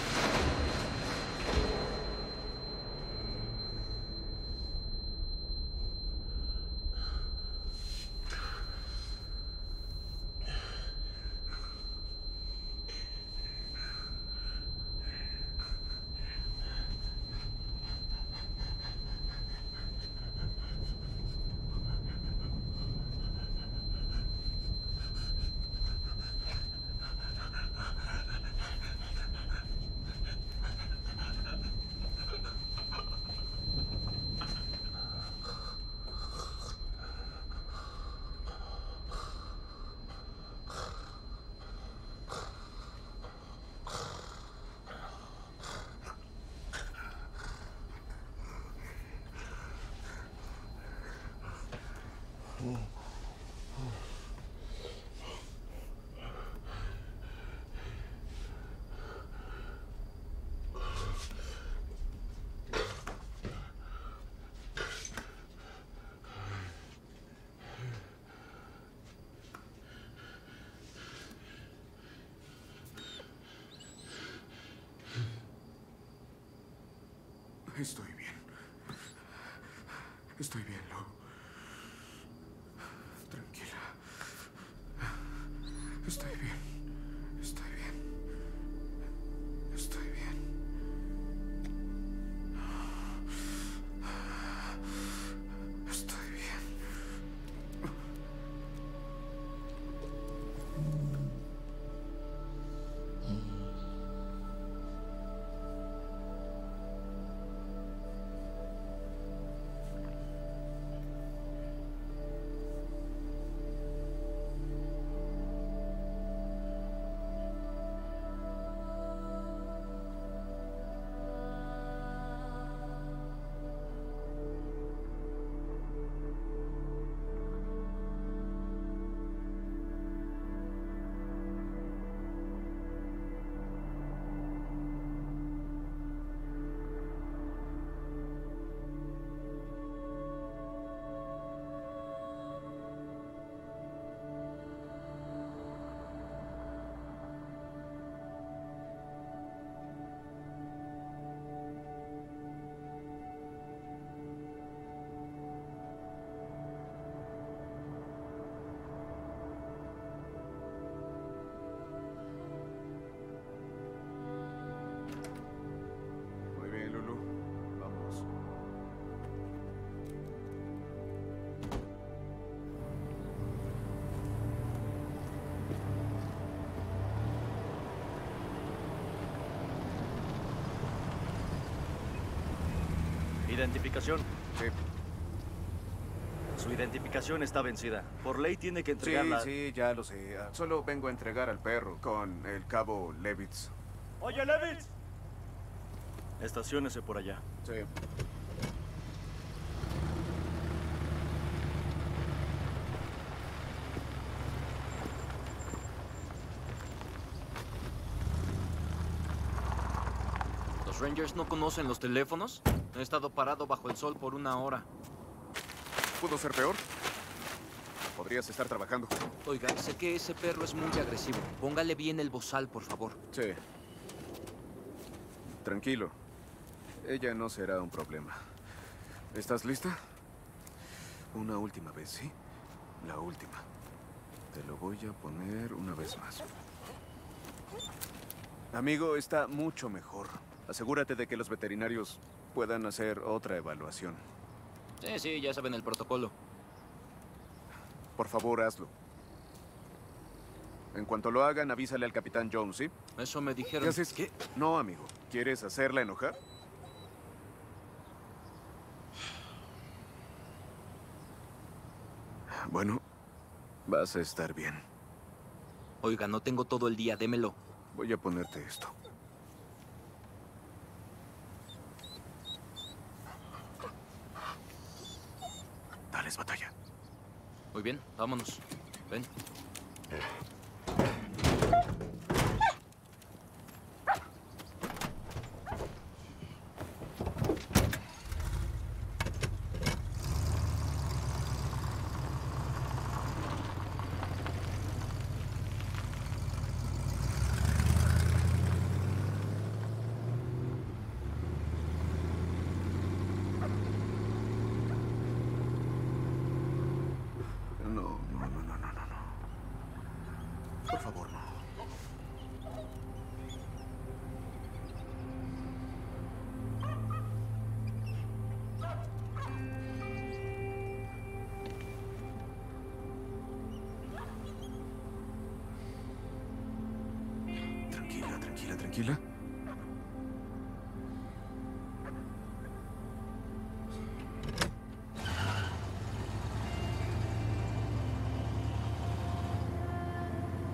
Estoy bien. Estoy bien, Lo. Identificación. Sí. Su identificación está vencida. Por ley tiene que Sí, entregarla. sí, ya lo sé. Ah, Solo vengo a entregar al perro con el cabo Levitz. Oye, Levitz. Estaciónese por allá. Sí. Rangers no conocen los teléfonos? He estado parado bajo el sol por una hora. ¿Pudo ser peor? Podrías estar trabajando. Oiga, sé que ese perro es muy agresivo. Póngale bien el bozal, por favor. Sí. Tranquilo. Ella no será un problema. ¿Estás lista? Una última vez, ¿sí? La última. Te lo voy a poner una vez más. Amigo, está mucho mejor. Asegúrate de que los veterinarios puedan hacer otra evaluación. Sí, sí, ya saben el protocolo. Por favor, hazlo. En cuanto lo hagan, avísale al capitán Jones, ¿sí? Eso me dijeron. ¿Qué haces? ¿Qué? No, amigo. ¿Quieres hacerla enojar? Bueno, vas a estar bien. Oiga, no tengo todo el día, démelo. Voy a ponerte esto. Batalla. Muy bien, vámonos. Ven.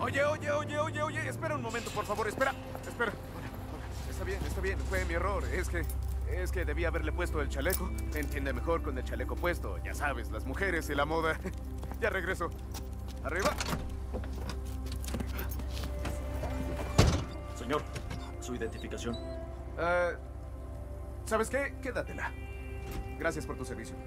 Oye, oye, oye, oye, oye, espera un momento, por favor, espera, espera. Está bien, está bien, fue mi error. Es que, es que debía haberle puesto el chaleco. Entiende mejor con el chaleco puesto. Ya sabes, las mujeres y la moda. ya regreso. Arriba. Señor, su identificación. Ah, ¿Sabes qué? Quédatela. Gracias por tu servicio.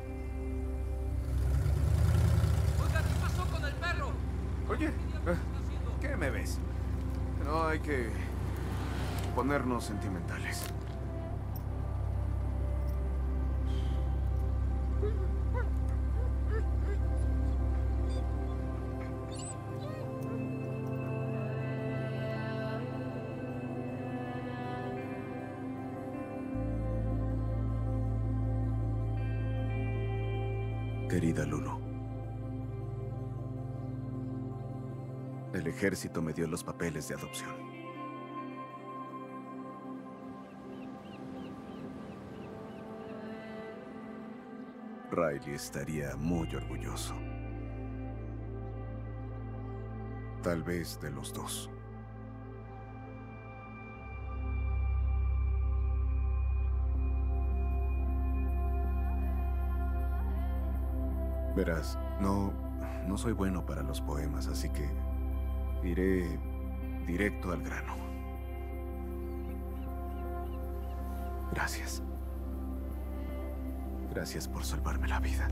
Ponernos sentimentales. Querida Lulu. Ejército me dio los papeles de adopción. Riley estaría muy orgulloso. Tal vez de los dos. Verás, no, no soy bueno para los poemas, así que iré directo al grano. Gracias. Gracias por salvarme la vida.